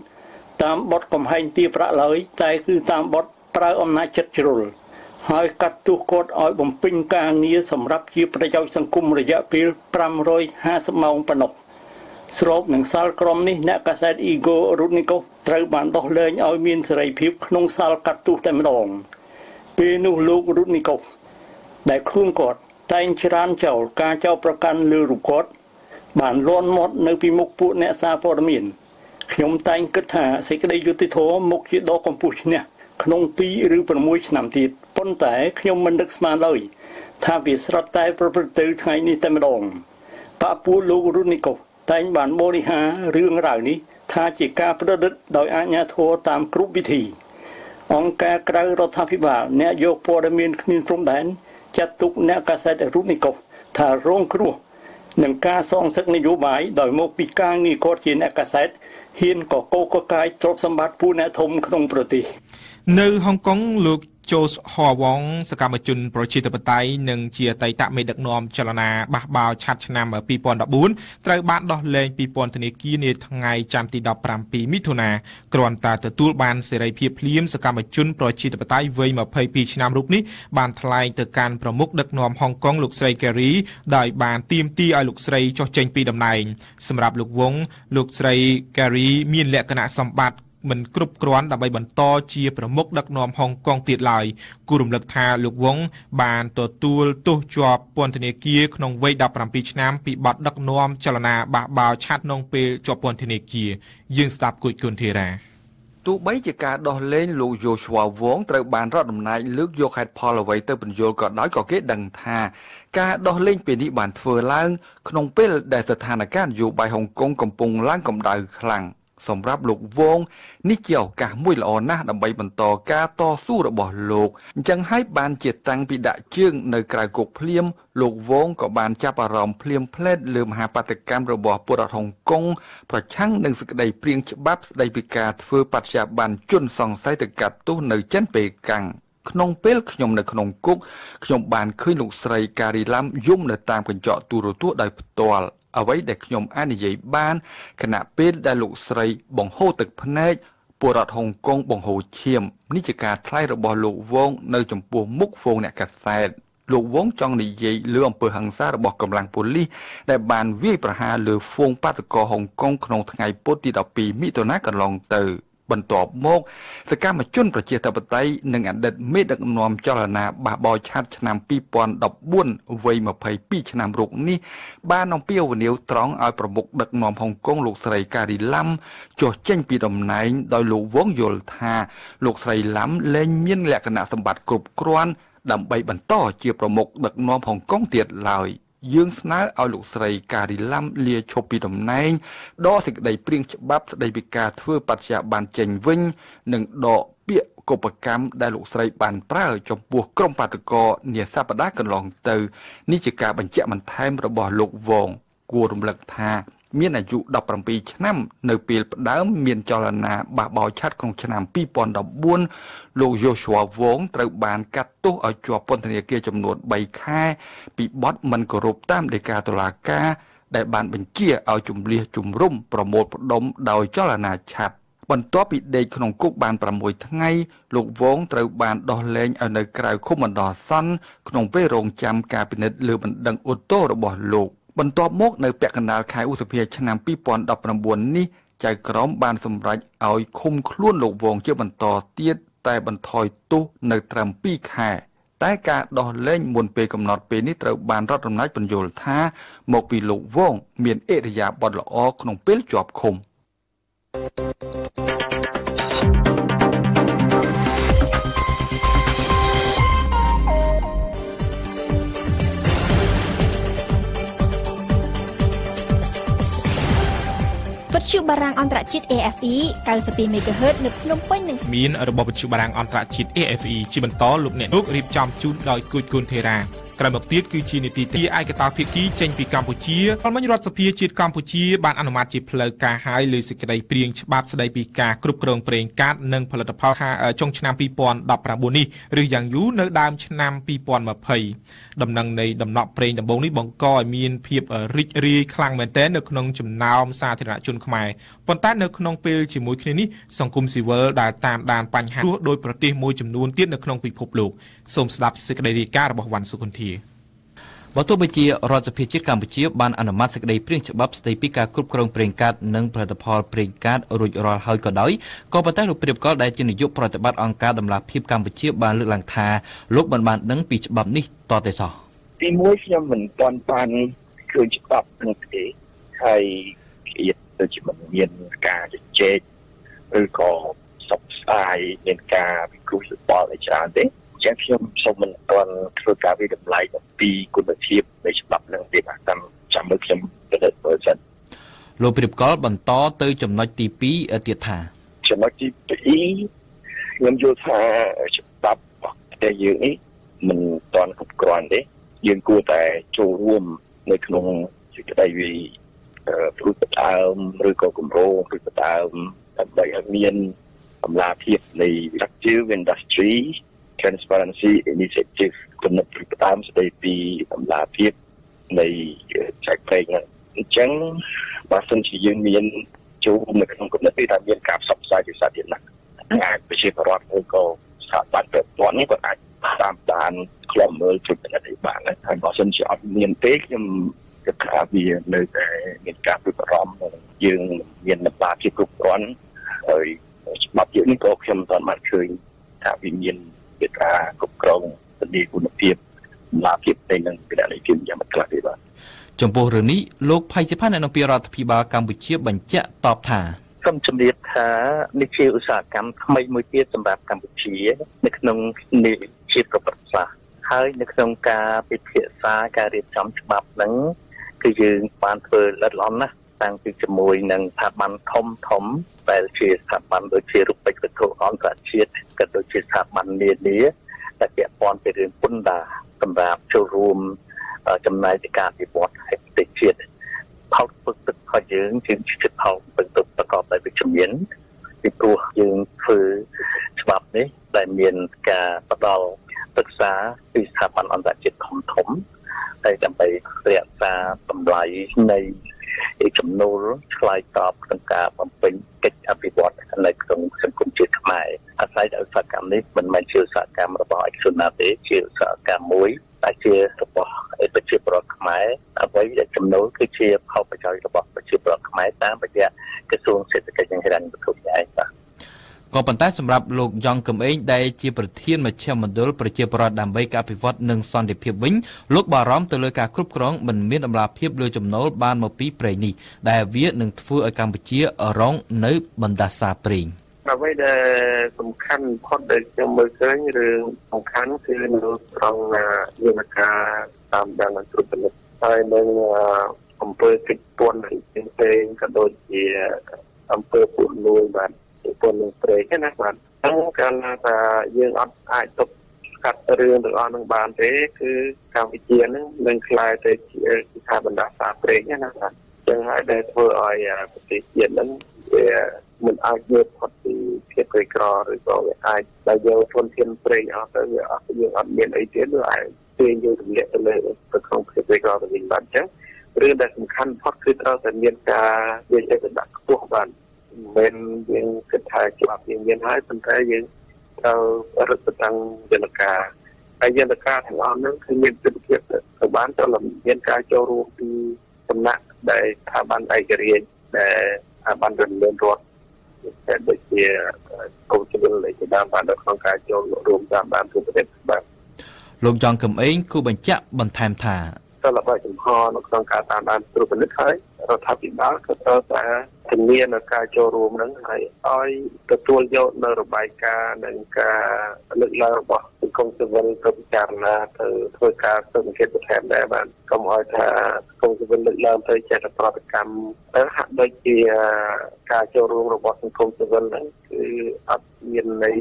តាមបទកំហែងទារប្រាក់ឡើយតែគឺតាមបទប្រើអំណាចចិត្តជ្រុលហើយកាត់ទោសគាត់ឲ្យបំពេញការងារសម្រាប់ជាប្រយោជន៍សង្គមរយៈពេល550ម៉ោងប៉ុណ្ណោះ ស្របនឹងសាលក្រមនេះអ្នកកាសែត Ego Rudnikov ត្រូវបានដោះលែងឲ្យមានសេរីភាពក្នុងសាលកាត់ទោសតែម្ដងពេលនោះលោក Rudnikov ដែលខ្លួនគាត់តែងច្រានចោលការចោទប្រកាន់លើរូបគាត់បានលន់មាត់នៅពីមុខពួកអ្នកសារព័ត៌មានខ្ញុំតែងគិតថាសេចក្តីយុត្តិធម៌មុខជាដកកម្ពស់ឈ្នះក្នុង2ឬ6ឆ្នាំទៀតប៉ុន្តែខ្ញុំមិននឹកស្មានឡើយថាវាស្រាប់តែប្រព្រឹត្តទៅថ្ងៃនេះតែម្ដងបាក់ពួកលោក Rudnikov តែងបានបរិហារឿងរ៉ាវនេះថាជាការប្រឌិតដោយអាជ្ញាធរតាមគ្រប់វិធី អង្គការក្រៅរដ្ឋាភិបាលអ្នកយកព័ត៌មានគ្មានព្រំដែនចាត់ទុកអ្នកកាសែតរូបនីកូថារងគ្រោះនឹងការសងសឹកនយោបាយដោយមកពីការងារគាត់ជាអ្នកកាសែតហ៊ានកកកកាយទ្រព្យសម្បត្តិពួកអ្នកធំក្នុងប្រទេសនៅហុងកុងលោក ជូសហវងសកម្មជនប្រជាធិបតេយ្យនិងជាអតីតមេដឹកនាំចលនាបះបោឆាត់ឆ្នាំ2014ត្រូវបានដោះលែងពីពន្ធនាគារនាថ្ងៃច័ន្ទទី17មិថុនាគ្រាន់តែទទួលបានសេរីភាពភ្លាមសកម្មជនប្រជាធិបតេយ្យវ័យ22ឆ្នាំរូបនេះបានថ្លែងទៅកាន់ប្រមុខដឹកនាំហុងកុងលោកស្រី Kerry ដោយបានទាមទារឲ្យលោកស្រីចុះចេញពីតំណែងសម្រាប់លោកវងលោកស្រី Kerry មានលក្ខណៈសម្បត្តិ មិនគ្រប់គ្រាន់ដើម្បីបន្តជាប្រមុខដឹកនាំហុងកុងទៀតឡើយគូរំលឹកថាលោកវងបានទទួលទោសជាប់ពន្ធនាគារក្នុងវ័យ17ឆ្នាំពីបទដឹកនាំចលនាបះបោរឆាត់ក្នុងពេលជាប់ពន្ធនាគារយើងស្ដាប់គួយគុនធីរ៉ាទោះបីជាការដោះលែងលោកយូស្វ៉ាវងត្រូវបានរដ្ឋអំណាចលើកយកហេតុផលអ្វីទៅបញ្យល់ក៏ដោយក៏គេដឹងថាការដោះលែងពេលនេះបានធ្វើឡើងក្នុងពេលដែលស្ថានភាពនយោបាយហុងកុងកំពុងឡើងកម្ដៅខ្លាំង សម្រាប់លោកវងនេះជាឱកាសមួយល្អណាស់ដើម្បីបន្តការតស៊ូរបស់លោកអញ្ចឹងហើយបានជាតាំងពីដាក់ជើងនៅក្រៅគុកភ្លាម លោកវងក៏បានចាប់អារម្មណ៍ភ្លាមភ្លែតលើមហាបាតកម្មរបស់ពលរដ្ឋហុងកុងប្រឆាំងនឹងសេចក្តីព្រៀងច្បាប់ស្តីពីការធ្វើបច្ចុប្បន្នជនសង្ស័យទៅកាត់ទោសនៅចិនពេកាំងក្នុងពេលខ្ញុំនៅក្នុងគុកខ្ញុំបានឃើញលោកស្រីការីឡាំយំនៅតាមកញ្ចក់ទូរទស្សន៍ដោយផ្ទាល់ អ្វីដែលខ្ញុំអាចនិយាយបានគណៈពេលដែលលោកស្រីបង្ហូរទឹកភ្នែកពលរដ្ឋហុងកុងបង្ហូរឈាមនេះជាការថ្លែងរបស់លោកវង នៅចំពោះមុខហ្វូងអ្នកកាសែតលោកវងចង់និយាយលើអំពើហិង្សារបស់កម្លាំងប៉ូលីសដែលបានវាយប្រហារលើហ្វូងបាតកោហុងកុងក្នុងថ្ងៃពុធទី12មិថុនាកន្លងទៅ បន្ទាប់មកសកម្មជនប្រជាធិបតេយ្យនិងអតីតមេដឹកនាំចលនាបះបោឆាត់ឆ្នាំ2014វ័យ22ឆ្នាំរុកនេះបានអំពាវនាវត្រង់ឲ្យប្រមុខដឹកនាំហុងកុងលោកស្រីការីឡាំចុះចេញពីតំណែងដោយលោកវងយល់ថាលោកស្រីឡាំលែងមានលក្ខណៈសម្បត្តិគ្រប់គ្រាន់ដើម្បីបន្តជាប្រមុខដឹកនាំហុងកុងទៀតឡើយ។ យើងស្នើឲ្យលោកស្រីការីឡាំលាឈប់ពីតំណែងដកសេចក្តីព្រៀងច្បាប់ស្តីពីការធ្វើបច្ចៈបានចេញវិញ និងដកពាក្យកុបកម្មដែលលោកស្រីបានប្រើចំពោះក្រុមបាតកោនាសប្តាហ៍កន្លងទៅនេះជាការបញ្ជាក់បន្ថែមរបស់លោកវងគួររំលឹកថា មានអាយុ17ឆ្នាំនៅពេលផ្ដើមមានចលនាបះបោឆាត់ក្នុងឆ្នាំ2014លោក Joshua Wong ត្រូវបានកាត់ទោសឲ្យជាប់ពន្ធនាគារចំនួន3ខែពីបទមិនគោរពតាមដីកាតុលាការដែលបានបញ្ជាឲ្យជំលះជំរុំប្រមូលផ្ដុំដោយចលនាឆាត់បន្ទាប់ពីដេកក្នុងគុកបាន6ថ្ងៃលោកវងត្រូវបានដោះលែងឲ្យនៅក្រៅឃុំបណ្ដោះអាសន្នក្នុងពេលរងចាំការពិនិត្យលើបណ្ដឹងអូតូរបស់លោក បន្ទាប់មកនៅពាក់កណ្ដាលខែឧសភាឆ្នាំ2019នេះចៅក្រមបានសម្រេចឲ្យឃុំខ្លួនលោកវងជាបន្តទៀតតែបន្ថយទោសនៅត្រឹម2ខែតែការដោះលែងមុនពេលកំណត់ពេលនេះត្រូវបានរដ្ឋអំណាចបញ្យល់ថា មកពីលោកវង មានអិរិយាបថល្អក្នុងពេលជាប់ឃុំ thank you វិទ្យុបារាំងអន្តរជាតិ AFE 92 MHz នៅភ្នំពេញនិងមានរបបវិទ្យុបារាំងអន្តរជាតិ AFE ជាបន្តលោកអ្នកលោករៀបចំជូនដោយគូចគុនធេរ៉ា ក្រោយមកទៀតគឺជានីតិទីឯកតោភាគីចេញពីកម្ពុជាប៉ុន្មានរដ្ឋសភាជាតិកម្ពុជាបានអនុម័តជាផ្លូវការហើយលើសេចក្តីព្រៀងច្បាប់ស្តីពីការគ្រប់គ្រងប្រេងកាតនិងផលិតផលចុងឆ្នាំ2019នេះឬយ៉ាងយូរនៅដើមឆ្នាំ2020ដំណឹងនៃដំណក់ប្រេងដំបូងនេះបង្កឲ្យមានភាពរីករាយខ្លាំងមែនទែននៅក្នុងចំណោមសាធារណជនខ្មែរប៉ុន្តែនៅក្នុងពេលជាមួយគ្នានេះសង្គមស៊ីវិលដែលតាមដានបញ្ហារស់ដោយប្រទេសមួយចំនួនទៀតនៅក្នុងពិភពលោក សូមស្ដាប់សេចក្តីរាយការណ៍របស់វ៉ាន់សុគន្ធាបើទោះបីជារដ្ឋសភាជាតិកម្ពុជាបានអនុម័តសេចក្តីព្រាងច្បាប់ស្តីពីការគ្រប់គ្រងប្រេងកាតនិងផលិតផលប្រេងកាតរួចរាល់ហើយក៏ដោយក៏ប៉ុន្តែលោកព្រៀបកលដែលជានាយកប្រតិបត្តិអង្គការដំឡាភិបកម្ពុជាបានលើកឡើងថាលោកមិនបានដឹងពីច្បាប់នេះតទៅសោះទីមួយខ្ញុំមិនទាន់បានឃើញច្បាប់នឹងទេហើយគេទៅជាមិនមានការជជែកឬក៏សបស្អាយមានការវិគ្រោះយោបល់អីច្រើនទេ ចឹងខ្ញុំសូមមិនទាន់ធ្វើការវិតម្លៃអំពីគុណភាពនៃច្បាប់នឹងទេបាទតាមចាំមើលខ្ញុំពិនិត្យមើលសិនលោកព្រៀបកលបន្តទៅចំណុចទី2ទៀតថាចំណុចទី2ខ្ញុំយល់ថាច្បាប់របស់ប្រទេសយើងនេះមិនទាន់គ្រប់គ្រាន់ទេយើងគួរតែចូលរួមនៅក្នុងសេចក្តីវិព្រួយផ្ដើមឬក៏គម្រោងឬផ្ដើមដើម្បីឲ្យមានតម្លាភាពនៃ active industry transparency initiative គណិតពីផ្ដើមស្ដីពីតម្លាភាពនៃចែកប្រេងអញ្ចឹងបើសិនជាយើងមានចូលនៅក្នុងគណិតនេះថាមានការផ្សព្វផ្សាយជាសាធារណៈអាចប្រជាពលរដ្ឋឬក៏ស្ថាប័នពាក់ព័ន្ធនេះក៏អាចតាមដានខ្លំមើលជួយគណិតនេះបានហើយបើសិនជាអត់មានទេខ្ញុំគិតថាវានៅតែមានការព្រួយបារម្ភយើងមានតម្លាភាពគ្រប់គ្រាន់ហើយច្បាប់យើងនេះក៏ខ្ញុំមិនទាន់បានឃើញថាវាមាន ជាការគ្រប់គ្រងធានាគុណភាពសម្រាប់ភាពនៃនឹងគណនេយ្យភាពយ៉ាងម៉េចខ្លះទេបាទចំពោះរឿងនេះលោកផៃសិផាននៅពីរដ្ឋាភិបាលកម្ពុជាបញ្ជាក់តបថាសូមជម្រាបថានេះជាឧស្សាហកម្មថ្មីមួយទៀតសម្រាប់កម្ពុជានៅក្នុងនេះជាប្រវត្តិសាស្ត្រហើយនៅក្នុងការពិភាក្សាការរៀបចំច្បាប់ហ្នឹងគឺយើងបានធ្វើលិតឡំណាស់តាំងពីជាមួយនឹងស្ថាប័នធំធំដែលជាស្ថាប័នដូចជារូបិ យវត្ថុអន្តរជាតិក៏ដូចជាស្ថាប័ននានាដែលពាក់ព័ន្ធពីរឿងពន្ធដារសម្រាប់ចូលរួមចំណាយពីការវិវត្តហេតុជាតិផលពឹកទឹករបស់យើងជាជាផលពឹកទឹកប្រកបដោយវិជ្ជមានពីព្រោះយើងធ្វើច្បាប់នេះដែលមានការផ្ដល់ប្រឹក្សាពីស្ថាប័នអន្តរជាតិធំធំហើយដើម្បីរក្សាតម្លៃនៃ ចំណូលឆ្លើយតបក្នុងការបំពេញកិច្ចអភិវឌ្ឍនៅក្នុងសង្គមជាតិខ្មែរអាស្រ័យដល់ឧស្សាហកម្មនេះមិនមែនជាឧស្សាហកម្មរបស់ឯកជនណាទេជាឧស្សាហកម្មមួយតែជារបស់ប្រជាពលរដ្ឋខ្មែរអ្វីដែលចំណូលគឺជាផលប្រយោជន៍របស់ប្រជាពលរដ្ឋខ្មែរតាមរយៈក្រសួងសេដ្ឋកិច្ចនិងហិរញ្ញវត្ថុនេះឯងបាទ ក៏ប៉ុន្តែសម្រាប់លោកយ៉ងកំឯងដែលជាប្រធានមជ្ឈមណ្ឌលប្រជាពលរដ្ឋដើម្បីការអភិវឌ្ឍនិងសន្តិភាពវិញលោកបារម្ភទៅលើការគ្រប់គ្រងមិនមានដំណាភាពលើចំណូលបានមកពីប្រេងនេះដែលវានឹងធ្វើឲ្យកម្ពុជារងនៅបណ្ដាសាប្រេងអ្វីដែលសំខាន់បំផុតដែលខ្ញុំមើលឃើញរឿងសំខាន់គឺនៅត្រង់យន្តការតាមដាននិងត្រួតពិនិត្យហើយនឹងអង្គើកិច្ចពន្ធផ្សេងៗក៏ដូចជាអង្គើពុះលួយបាទ ពលនឹងព្រៃណាបាទអញ្ចឹងកាលណាថាយើងអត់អាចទប់ស្កាត់រឿងទាំងអស់នឹងបានទេគឺកម្ពុជានឹងនឹងខ្លាយទៅជាថាបណ្ដាសាព្រៃណាបាទអញ្ចឹងហើយដែលធ្វើឲ្យប្រទេសជាតិនឹងវាមិនអាចយល់ផុតពីភាពក្រីក្រឬក៏វាអាចដែលយកធនធានព្រៃអស់ទៅវាអត់យើងអត់មានអីទៀតនោះអាចទាញយកទម្លាក់ទៅលើទៅក្នុងភាពក្រីក្រទៅវិញបាទអញ្ចឹងរឿងដែលសំខាន់ផុតគឺត្រូវតែមានការយកចិត្តទុកដាក់ខ្ពស់បាទ មិនយើងគិតថាច្បាប់យើងមានហើយប៉ុន្តែយើងត្រូវរឹតបន្តឹងយន្តការហើយយន្តការទាំងអស់ហ្នឹងគឺមានសិទ្ធិភាពទៅបានត្រូវមានការចូលរួមពីសំណាក់ដែលស្ថាប័នឯករាជ្យដែលស្ថាប័នរំលឹងរដ្ឋតែដូចជាកុំជំនឿជាដើមបាននៅក្នុងការចូលរួមតាមបានទូប្រទេសបាទលោកចង់កំឯងគូបញ្ជាក់បន្ថែមថាសិល្បៈចំហនៅក្នុងការតាមដានត្រួតពិនិត្យហើយ រដ្ឋាភិបាលក៏ត្រូវតែធានានៅការចូលរួមនឹងហើយឲ្យទទួលយកនៅរបាយការណ៍និងការលើកឡើងរបស់សង្គមស៊ីវិលទៅពិចារណាទៅធ្វើការស៊ើបអង្កេតបន្ថែមដែរបាទកុំឲ្យថាសង្គមស៊ីវិលលើកឡើងទៅចេះតែប្រតិកម្មទៅហាក់ដូចជាការចូលរួមរបស់សង្គមស៊ីវិលហ្នឹងគឺអត់មានន័យ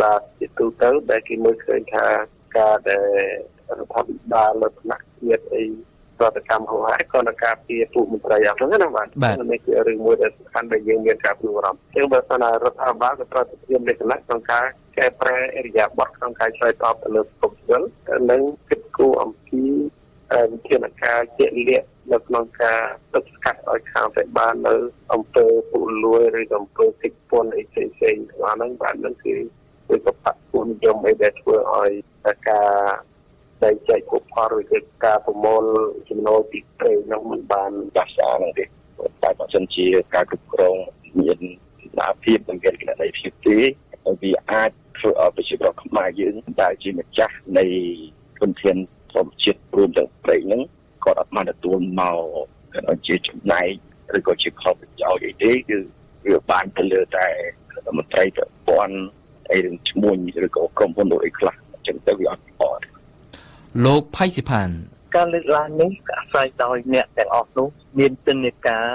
បាទជាទូទៅដែលគេមើលឃើញថាការដែលរដ្ឋាភិបាលលើថ្នាក់ជាតិអី ប្រតិកម្មហោហែក៏នឹងការពារពួកមន្ត្រីអស់ហ្នឹងណាបាទនេះគឺរឿងមួយដែលសំខាន់ដែលយើងមានការព្រួយបារម្ភជាងបើសិនណារដ្ឋាភិបាលក៏ត្រូវតែត្រៀមលក្ខណៈក្នុងការកែប្រែអរិយាប័ត្រក្នុងការឆ្លើយតបទៅលើពុកសិលនិងគិតគូរអំពីវិធានការជាក់លាក់នៅក្នុងការទប់ស្កាត់ឲ្យខាងតែបាននៅអំពើពុលួយឬអំពើតិចពន្ធអីផ្សេងៗទាំងអស់ហ្នឹងបាទនឹងគឺគឺកបៈគុណយមអីដែលធ្វើឲ្យការ ដែលចែកពុកផលឬគឺការប្រមូលចំណូលពីព្រៃនោះមិនបានចាស់ស្អាតទេតែបើសិនជាការគ្រប់គ្រងមានណាភាពនិងមានគណនេយ្យភាពទេវាអាចធ្វើឲ្យប្រជាប្រដ្ឋខ្មែរយើងដែលជាម្ចាស់នៃធនធានធម្មជាតិរួមទាំងព្រៃហ្នឹងក៏អត់បានទទួលមកក៏ជាចំណែកឬក៏ជាផលប្រយោជន៍អីទេគឺវាបានទៅលើតែមន្ត្រីប្រព័ន្ធអីនឹងឈ្មោះឬក៏ក្រុមហ៊ុនអីខ្លះអញ្ចឹងទៅវាអត់ល្អទេ លោកផៃសិផានការលើកឡើងនេះអាស្រ័យដោយអ្នកទាំងអស់នោះមានទិន្នការ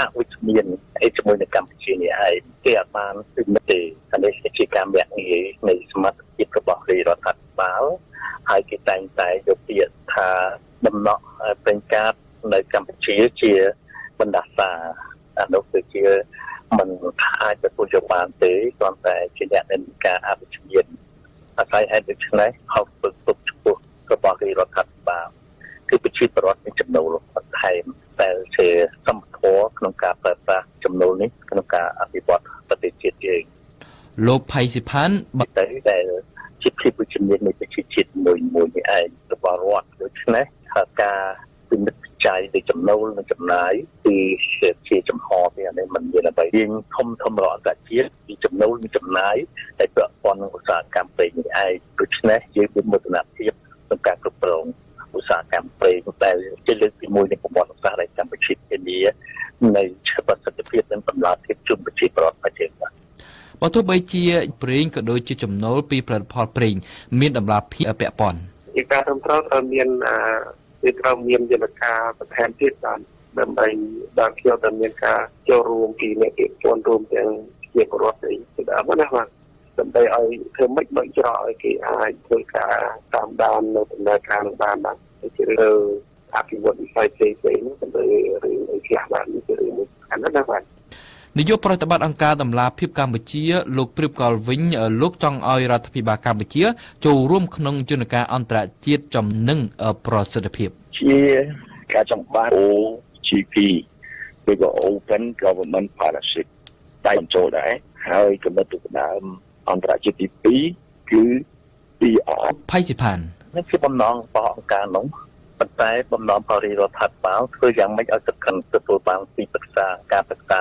អវិជ្ជមានអីជាមួយនឹងកម្ពុជានេះឯងគេអាចបានពិនិត្យទេអានេះជាការមាក់ងាយនៃសមត្ថភាពរបស់រាជរដ្ឋាភិបាលហើយគេតែងតែយកពាក្យថាដំណក់ពេញកាតនៅកម្ពុជាជាបណ្ដាសាអានោះគឺជាមិនអាចទទួលយកបានទេគ្រាន់តែជាអ្នកនៃការអវិជ្ជមានអាស្រ័យហេតុដូច្នេះហៅពឹកពុកចំពោះ របស់រាជរដ្ឋាភិបាលគឺប្រជាពលរដ្ឋមានចំណូលបន្ថែមតែជាសម្ភារក្នុងការប្រើប្រាស់ចំណូលនេះក្នុងការអភិវឌ្ឍប្រទេសជាតិយើងលោកផៃសិផានបើតែដែលជាភាពវិជ្ជមាននៃប្រជាជាតិមួយមួយនេះឯងរបស់រដ្ឋដូច្នេះការពិនិត្យពិយទៅចំណូលនិងចំណាយគឺជាចំហទេអានេះមិនមានអ្វីយើងធំធំរកអន្តរជាតិពីចំណូលនិងចំណាយតែពាក់ព័ន្ធនឹងឧស្សាហកម្មប្រេងនេះឯងដូច្នេះយើងមានមោទនភាព ក្នុងការគ្រប់គ្រងឧស្សាហកម្មប្រេងដែលជាលើកទី1នៃប្រព័ន្ធឧស្សាហកម្មកម្ពុជាធានានៃប្រសិទ្ធភាពនិងតម្លាភាពជុំប្រជាប្រដ្ឋប្រជាបាទបើទោះបីជាប្រេងក៏ដូចជាចំណូលពីផលិតផលប្រេងមានតម្លាភាពពាក់ព័ន្ធជាការត្រឹមត្រូវត្រូវមានវាត្រូវមានយន្តការបន្ថែមទៀតបានដើម្បីដល់ខ្ញុំទៅមានការចូលរួមពីអ្នកពាក់ព័ន្ធរួមទាំងជាពលរដ្ឋឯពីដើមណាបាទ ដើម្បីឲ្យធ្វើម៉េចបើកច្រកឲ្យគេអាចធ្វើការតាមដាននៅដំណើរការនឹងបានបាទជារឿងអភិវឌ្ឍវិស័យផ្សេងៗដើម្បីរឿងអីខ្លះបាទនេះជារឿងមួយសំខាន់ណាស់បាទនាយកប្រតិបត្តិអង្គការតម្លាភាពកម្ពុជាលោកព្រៀបកលវិញលោកចង់ឲ្យរដ្ឋាភិបាលកម្ពុជា ចូលរួមក្នុងយន្តការអន្តរជាតិចំណឹងប្រសិទ្ធភាពជាការចង់បាន OGP ឬក៏ Open Government Partnership តែចូលដែរហើយកំណត់ទុកដើម អន្តរជាតិទី2គឺ PR ផៃសិផាននេះគឺបំណងរបស់អង្គការនោះប៉ុន្តែបំណងបរិរដ្ឋាភិបាលធ្វើយ៉ាងម៉េចឲ្យទឹកខាន់ទទួលបានពីប្រឹក្សាការប្រឹក្សា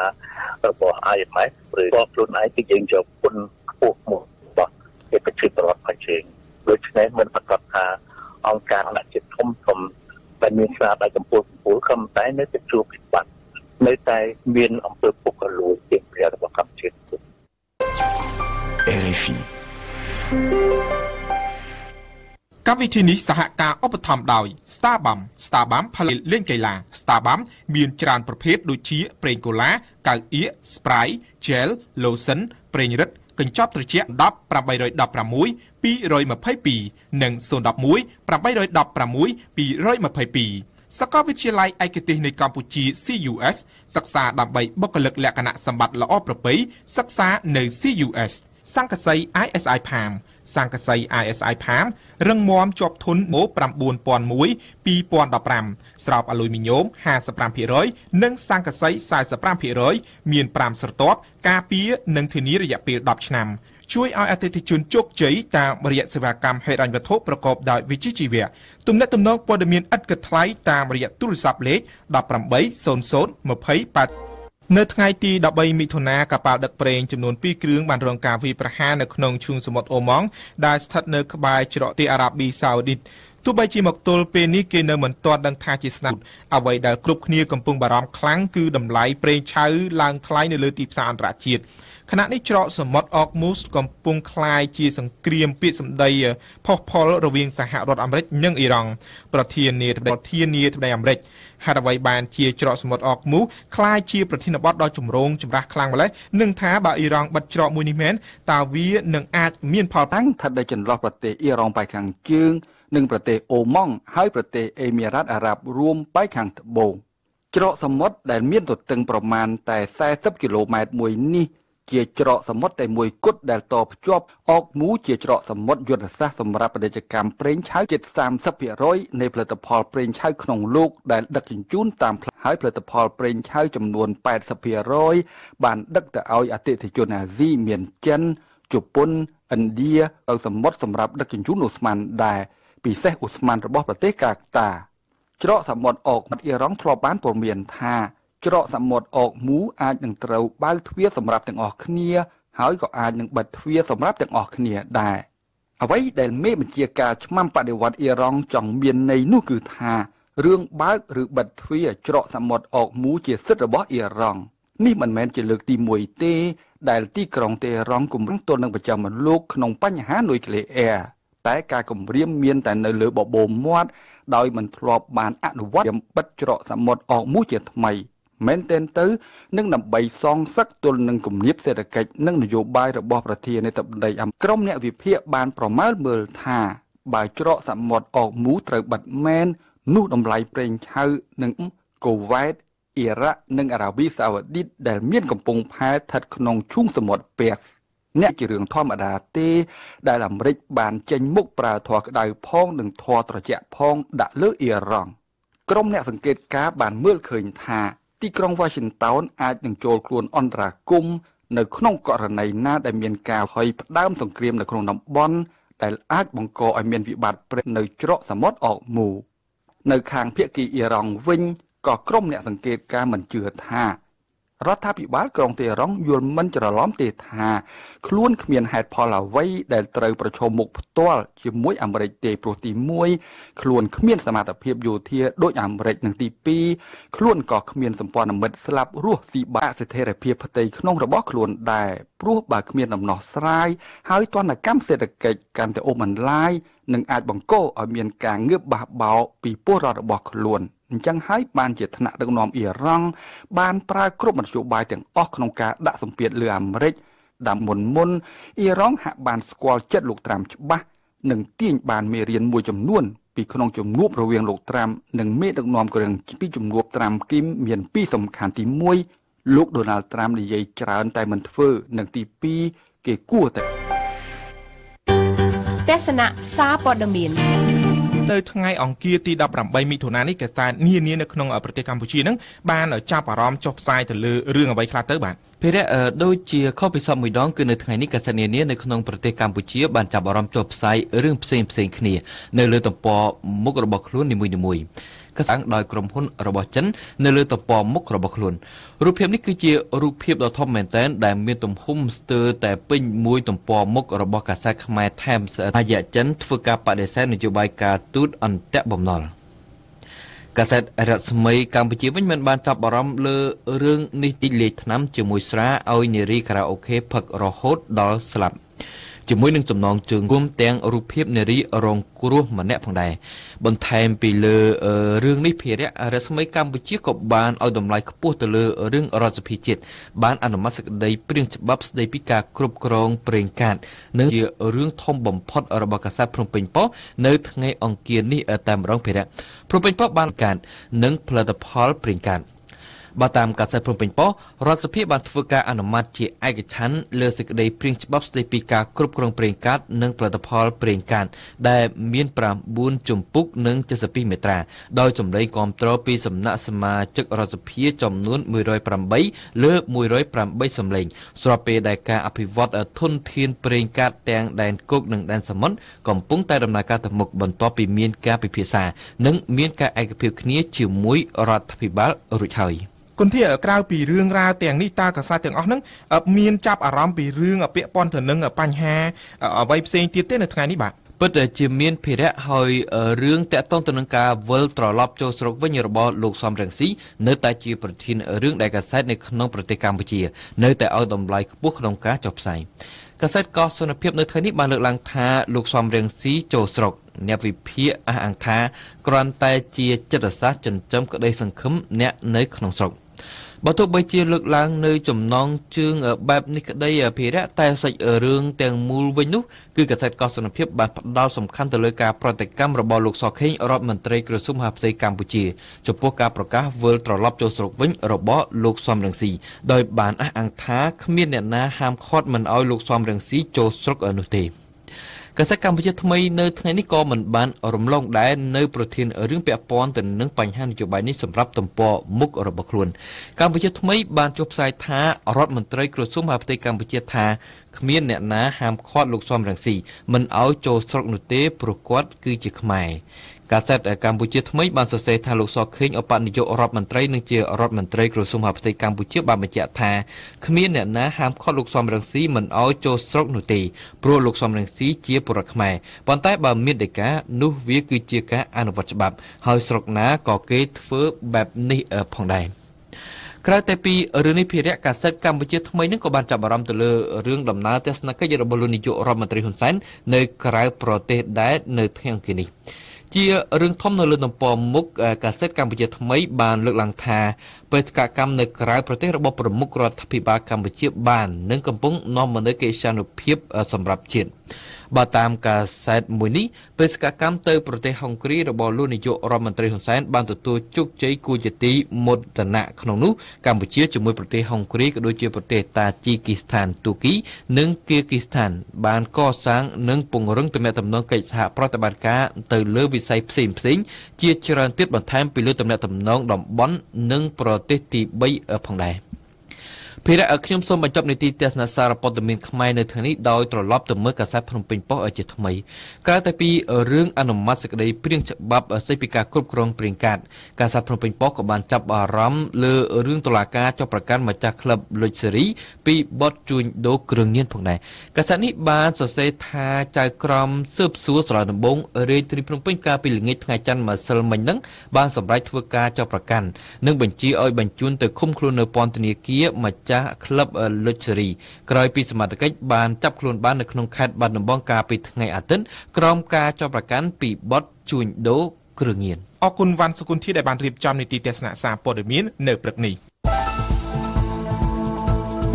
របស់ IMF ឬក៏ខ្លួនឯងគឺយើងយកគុណខ្ពស់មករបស់ជាប្រជាពលរដ្ឋផងជើងដូច្នេះមិនប្រកាសថាអង្គការអន្តរជាតិធំធំដែលមានស្នាដៃកម្ពុជាកម្ពុជាក៏តែនៅតែជួបវិបត្តិនៅតែមានអំពើពុករលួយជាប្រយោជន៍របស់កម្ពុជា RFI កម្មវិធីនេះសហការឧបត្ថម្ភដោយ Starbum Starbum ផលិតលេងកីឡា Starbum មានច្រើនប្រភេទដូចជាប្រេងកូឡាកៅអៀក Sprite Gel Lotion ប្រេងរឹតកញ្ចប់ត្រជាក់10 816 222និង011 816 222 សាកលវិទ្យាល័យឯកទេសនៃកម្ពុជា CUS សិក្សាដើម្បីបុគ្គលិកលក្ខណៈសម្បត្តិល្អប្រពៃសិក្សានៅ CUS សង្កសី ISI Palm សង្កសី ISI Palm រឹងមាំជាប់ធន់ម៉ូ9001 2015ស្រោបអាលុយមីញ៉ូម55%និងសង្កសី45%មាន5ស្រទាប់ការពារនិងធានារយៈពេល10ឆ្នាំ ជួយឲ្យអតិថិជនជោគជ័យតាមរយៈសេវាកម្មហិរញ្ញវត្ថុប្រកបដោយវិជ្ជាជីវៈទំនាក់ទំនងព័ត៌មានឥតគិតថ្លៃតាមរយៈទូរស័ព្ទលេខ1800 20 8នៅថ្ងៃទី13មិថុនាកប៉ាល់ដឹកប្រេងចំនួន2គ្រឿងបានរងការវាយប្រហារនៅក្នុងឈូងសមុទ្រអូម៉ង់ដែលស្ថិតនៅក្បែរច្រកទីអារ៉ាប៊ីសាអូឌីតទោះបីជាមកទល់ពេលនេះគេនៅមិនទាន់ដឹងថាជាស្នាប់អ្វីដែលគ្រប់គ្នាកំពុងបារម្ភខ្លាំងគឺតម្លៃប្រេងឆៅឡើងថ្លៃនៅលើទីផ្សារអន្តរជាតិ ខណៈនេះច្រកសមុទ្រអកមូសកំពុងคล้ายជាសង្គ្រាមពាក្យសម្ដីផុសផុលរវាងសហរដ្ឋអាមេរិកនិងអ៊ីរ៉ង់ប្រធានាធិបតីប្រធានាធិបតីអាមេរិកហេតុអ្វីបានជាច្រកសមុទ្រអកមូសคล้ายជាប្រធានបទដ៏ចម្រូងចម្រាសខ្លាំងម្ល៉េះនឹងថាបើអ៊ីរ៉ង់បិទច្រកមួយនេះមែនតើវានឹងអាចមានផលតាំងស្ថិតនៅចន្លោះប្រទេសអ៊ីរ៉ង់ប៉ែកខាងជើងនិងប្រទេសអូម៉ង់ហើយប្រទេសអេមីរ៉ាតអារ៉ាប់រួមប៉ែកខាងត្បូងច្រកសមុទ្រដែលមានទទឹងប្រមាណតែ40គីឡូម៉ែត្រមួយនេះ ជាច្រកសមុទ្រតែមួយគត់ដែលតភ្ជាប់អកមូជាច្រកសមុទ្រយុទ្ធសាស្ត្រសម្រាប់ពាណិជ្ជកម្មប្រេងឆៅជិត30%នៃផលិតផលប្រេងឆៅក្នុងលោកដែលដឹកជញ្ជូនតាមផ្លូវហើយផលិតផលប្រេងឆៅចំនួន80%បានដឹកទៅឲ្យអតិថិជនអាស៊ីមានចិនជប៉ុនឥណ្ឌាទៅសមុទ្រសម្រាប់ដឹកជញ្ជូនអូស្មန်ដែរពិសេសអូស្មန်របស់ប្រទេសកាតាច្រកសមុទ្រអកអ៊ីរ៉ង់ធ្លាប់បានព្រមានថា ច្រកសមុទ្រអកមូអាចនឹងត្រូវបើកទ្វារសម្រាប់ទាំងអស់គ្នា ហើយក៏អាចនឹងបិទទ្វារសម្រាប់ទាំងអស់គ្នាដែរអ្វីដែលមេបញ្ជាការឆ្មាំបដិវត្តអ៊ីរ៉ង់ចង់មានន័យនោះគឺថារឿងបើកឬបិទទ្វារច្រកសមុទ្រអកមូជាសិទ្ធិរបស់អ៊ីរ៉ង់នេះមិនមែនជាលើកទី1ទេ ដែលទីក្រុងតេហេរ៉ង់គម្រោងទល់នឹងប្រចាំលោកក្នុងបញ្ហានុយក្លេអ៊ែរតែការគម្រាមមានតែនៅលើបបោមាត់ដោយមិនធ្លាប់បានអនុវត្តបិទច្រកសមុទ្រអកមូជាថ្មី។ មែនទែនទៅនឹងដើម្បីសងសឹកទល់នឹងគំនាបសេដ្ឋកិច្ចនិងនយោបាយរបស់ប្រធានាធិបតីអាមេរិកក្រុមអ្នកវិភាគបានប្រមាលមើលថាបើច្រកសមុទ្រអកមូត្រូវបិទមែននោះតម្លៃប្រេងឆៅនឹងកូវ៉ែតអ៊ីរ៉ាក់និងអារ៉ាវីសាអូឌីតដែលមានកំពង់ផែស្ថិតក្នុងឈូងសមុទ្រពេកអ្នកជារឿងធម្មតាទេ ដែលអាមេរិកបានចេញមុខប្រើធរក្តៅផងនិងធរត្រជាក់ផងដាក់លើអ៊ីរ៉ង់ក្រុមអ្នកសង្កេតការបានមើលឃើញថា ទីក្រុង Washington អាចនឹងចូលខ្លួនអន្តរាគមនៅក្នុងករណីណាដែលមានការហុយផ្ដើមសង្គ្រាមនៅក្នុងតំបន់ដែលអាចបង្កឲ្យមានវិបត្តិព្រៃនៅច្រកសមុទ្រអកមូនៅខាងភៀកគីអ៊ីរ៉ង់វិញក៏ក្រុមអ្នកសង្កេតការមិនជឿថា រដ្ឋាភិបាលក្រុងតេរ៉ុងយល់មិនច្រឡំទេថាខ្លួនគ្មានហេតុផលអ្វីដែលត្រូវប្រឈមមុខផ្ទាល់ជាមួយអាមេរិកទេព្រោះទី1ខ្លួនគ្មានសមត្ថភាពយោធាដូចអាមេរិកនិងទី2ខ្លួនក៏គ្មានសម្ព័ន្ធមិត្តស្លាប់រស់ស៊ីបាក់ស្ថិរភាពផ្ទៃក្នុងរបស់ខ្លួនដែរព្រោះបើគ្មានដំណោះស្រាយហើយទណ្ឌកម្មសេដ្ឋកិច្ចកាន់តែអូសបន្លាយនឹងអាចបង្កឲ្យមានការងើបបះបោរពីពលរដ្ឋរបស់ខ្លួន។ អញ្ចឹងហើយបានជាថ្នាក់ដឹកនាំអ៊ីរ៉ង់បានប្រើគ្រប់មធ្យោបាយទាំងអស់ក្នុងការដាក់សម្ពាធលើអាមេរិកតាមមុនមុនអ៊ីរ៉ង់ហាក់បានស្គាល់ចិត្តលោកត្រាំច្បាស់និងទាញបានមេរៀនមួយចំនួនពីក្នុងជំនួបរវាងលោកត្រាំនិងមេដឹកនាំកូរ៉េពីជំនួបត្រាំគីមមានពីរសំខាន់ទី1លោកដូណាល់ត្រាំនិយាយច្រើនតែមិនធ្វើ និងទី2គេគួរតែទេសនៈសារព័ត៌មាន នៅថ្ងៃអង្គារទី18មិថុនានេះកសែតនានានៅក្នុងប្រទេសកម្ពុជានឹងបានចាប់អារម្មណ៍ចុះផ្សាយទៅលើរឿងអ្វីខ្លះទៅបាទភារៈដូចជាខុសពិសោធន៍មួយដងគឺនៅថ្ងៃនេះកាសែតនានានៅក្នុងប្រទេសកម្ពុជាបានចាប់អារម្មណ៍ចុះផ្សាយរឿងផ្សេងផ្សេងគ្នា នៅលើទំព័រមុខរបស់ខ្លួននីមួយៗ កសាំងដោយក្រុមហ៊ុនរបស់ចិននៅលើទំព័រមុខរបស់ខ្លួនរូបភាពនេះគឺជារូបភាពដ៏ធំមែនទែនដែលមានទំហំស្ទើរតែពេញមួយទំព័រមុខរបស់កាសែតខ្មែរ Times អាយចិនធ្វើការបដិសេធនយោបាយការទូតអន្តៈបំណុលកាសែតរដ្ឋស្មីកម្ពុជាវិញមិនបានចាប់អារម្មណ៍លើរឿងនេះទីលេខឆ្នាំជាមួយស្រាឲ្យនារីខារ៉ាអូខេផឹករហូតដល់ស្លាប់ ជាមួយនឹងចំណងជើងរួមទាំងរូបភាពនារីរងគ្រោះម្នាក់ផងដែរបន្ថែមពីលើរឿងនេះភារៈរស្មីកម្ពុជាក៏បានឲ្យតម្លៃខ្ពស់ទៅលើរឿងរដ្ឋសភាជាតិបានអនុម័តសេចក្តីព្រាងច្បាប់ស្តីពីការគ្រប់គ្រងប្រេងកាតនិងជារឿងធំបំផុតរបស់កាសែតភ្នំពេញប៉ុស្តិ៍នៅថ្ងៃអង្គារនេះតែម្ដងភារៈភ្នំពេញប៉ុស្តិ៍បានកាតនិងផលិតផលប្រេងកាត បើតាមកាសែតភ្នំពេញប៉ុស្តិ៍រដ្ឋសភាបានធ្វើការអនុម័តជាឯកច្ឆ័ន្ទលើសេចក្តីព្រាងច្បាប់ស្តីពីការគ្រប់គ្រងប្រេងកាតនិងផលិតផលប្រេងកាតដែលមាន9ជំពូកនិង72មាត្រាដោយចម្លែងគាំទ្រពីសំណាក់សមាជិករដ្ឋសភាចំនួន108លើ108សម្លេងស្របពេលដែលការអភិវឌ្ឍធនធានប្រេងកាតទាំងដែនគោកនិងដែនសមុទ្រកំពុងតែដំណើរការទៅមុខបន្ទាប់ពីមានការពិភាក្សានិងមានការឯកភាពគ្នាជាមួយរដ្ឋាភិបាលរួចហើយ។ គុនធាក្រៅពីរឿងរ៉ាវទាំងនេះតើកាសែតទាំងអស់ហ្នឹងមានចាប់អារម្មណ៍ពីរឿងពាក់ព័ន្ធទៅនឹងបញ្ហាអ្វីផ្សេងទៀតទេនៅថ្ងៃនេះបាទពិតជាមានភារៈហើយរឿងតាក់ទងទៅនឹងការវិលត្រឡប់ចូលស្រុកវិញរបស់លោកសំរងស៊ីនៅតែជាប្រធានរឿងដែលកាសែតនៅក្នុងប្រទេសកម្ពុជា នៅតែឲ្យតម្លៃខ្ពស់ក្នុងការចុះផ្សាយកាសែតកោសនភាពនៅថ្ងៃនេះបានលើកឡើងថាលោកសំរងស៊ីចូលស្រុកអ្នកវិភាគអះអាងថាគ្រាន់តែជាចិត្តសាស្ត្រចិញ្ចឹមក្តីសង្ឃឹមអ្នកនៅក្នុងស្រុក។ បើទោះបីជាលើកឡើងនៅចំណងជើងបែបនេះក្តីភារៈតែសាច់រឿងទាំងមូលវិញនោះគឺកាសែតកោសនភាពបានផ្ដោតសំខាន់ទៅលើការប្រតិកម្មរបស់លោកសខេងរដ្ឋមន្ត្រីក្រសួងមហាផ្ទៃកម្ពុជាចំពោះការប្រកាសវិលត្រឡប់ចូលស្រុកវិញរបស់លោកសំរងស៊ីដោយបានអះអាងថាគ្មានអ្នកណាហាមឃាត់មិនឲ្យលោកសំរងស៊ីចូលស្រុកនោះទេ កាសែតកម្ពុជាថ្មីនៅថ្ងៃនេះក៏មិនបានរំលងដែរនៅប្រធានរឿងពាក់ព័ន្ធទៅនឹងបញ្ហានយោបាយនេះសម្រាប់ទំព័រមុខរបស់ខ្លួន កម្ពុជាថ្មីបានចុះផ្សាយថារដ្ឋមន្ត្រីក្រសួងមហាផ្ទៃកម្ពុជាថាគ្មានអ្នកណាហាមឃាត់លោកសំរងស៊ីមិនឲ្យចូលស្រុកនោះទេព្រោះគាត់គឺជាខ្មែរ កាសែតកម្ពុជាថ្មីបានសរសេរថាលោកសខេងអបនាយករដ្ឋមន្ត្រីនិងជារដ្ឋមន្ត្រីក្រសួងមហាផ្ទៃកម្ពុជាបានបញ្ជាក់ថាគ្មានអ្នកណាហាមឃាត់លោកសំរងស៊ីមិនឲ្យចូលស្រុកនោះទេព្រោះលោកសំរងស៊ីជាពលរដ្ឋខ្មែរប៉ុន្តែបើមានដីកានោះវាគឺជាការអនុវត្តច្បាប់ ហើយស្រុកណាក៏គេធ្វើបែបនេះផងដែរក្រៅតែពីរឿងនេះភារៈកាសែតកម្ពុជាថ្មីនេះក៏បានចាប់អារម្មណ៍ទៅលើរឿងដំណើរទស្សនកិច្ចរបស់លោកនាយករដ្ឋមន្ត្រីហ៊ុនសែននៅក្រៅប្រទេសដែរនៅថ្ងៃអង្គារនេះ ជារឿងធំនៅលើទំព័រមុខកាសែតកម្ពុជាថ្មីបានលើកឡើងថាបេសកកម្មនៅក្រៅប្រទេសរបស់ប្រមុខរដ្ឋាភិបាលកម្ពុជាបាននិងកំពុងនាំមកនូវកិច្ចសានុភាពសម្រាប់ជាតិបើតាមកាសែតមួយនេះបេសកកម្មទៅប្រទេសហុងគ្រីរបស់លោកនាយករដ្ឋមន្ត្រីហ៊ុនសែនបានទទួលជោគជ័យគួរជាទីមុតនៈក្នុងនោះកម្ពុជាជាមួយប្រទេសហុងគ្រីក៏ដូចជាប្រទេសតាជីគីស្ថានទូគី និងគីគីស្ថាន បានកសាងនិងពង្រឹងទំនាក់ទំនងកិច្ចសហប្រតិបត្តិការទៅលើវិស័យផ្សេងផ្សេងជាច្រើនទៀតបន្ថែមពីលើទំនាក់ទំនងតំបន់និងប្រទេសទី3ផងដែរ ភារៈខ្ញុំសូមបញ្ចប់នីតិទស្សនសារព័ត៌មានខ្មែរនៅថ្ងៃនេះដោយត្រឡប់ទៅមើលកាសែតភ្នំពេញប៉ុស្តិ៍ឲ្យជាថ្មីក្រៅតែពីរឿងអនុម័តសេចក្តីព្រៀងច្បាប់ស្តីពីការគ្រប់គ្រងព្រៀងកាតកាសែតភ្នំពេញប៉ុស្តិ៍ក៏បានចាប់អារម្មណ៍លើរឿងតុលាការចុះប្រកាន់ម្ចាស់ក្លឹបលុចសេរីពីបទជួញដូរគ្រឿងញៀនផងដែរកាសែតនេះបានសរសេរថាចៅក្រមស៊ើបសួរសាលាដំបងរាជធានីភ្នំពេញកាលពីល្ងាចថ្ងៃច័ន្ទម្សិលមិញហ្នឹងបានសម្រេចធ្វើការចុះប្រកាន់និងបញ្ជាឲ្យបញ្ជូនទៅឃុំខ្លួននៅពន្ធនាគារម្ចាស់ក្លឹបលុចសេរីក្រោយពីសមត្ថកិច្ចបានចាប់ខ្លួនបាននៅក្នុងខេត្តបាត់ដំបងកាលពីថ្ងៃអាទិត្យក្រោមការចោទប្រកាន់ពីបទជួញដូរគ្រឿងញៀនអរគុណវ៉ាន់សុគន្ធាដែលបានរៀបចំនីតិទេសនាសារព័ត៌មាននៅព្រឹកនេះ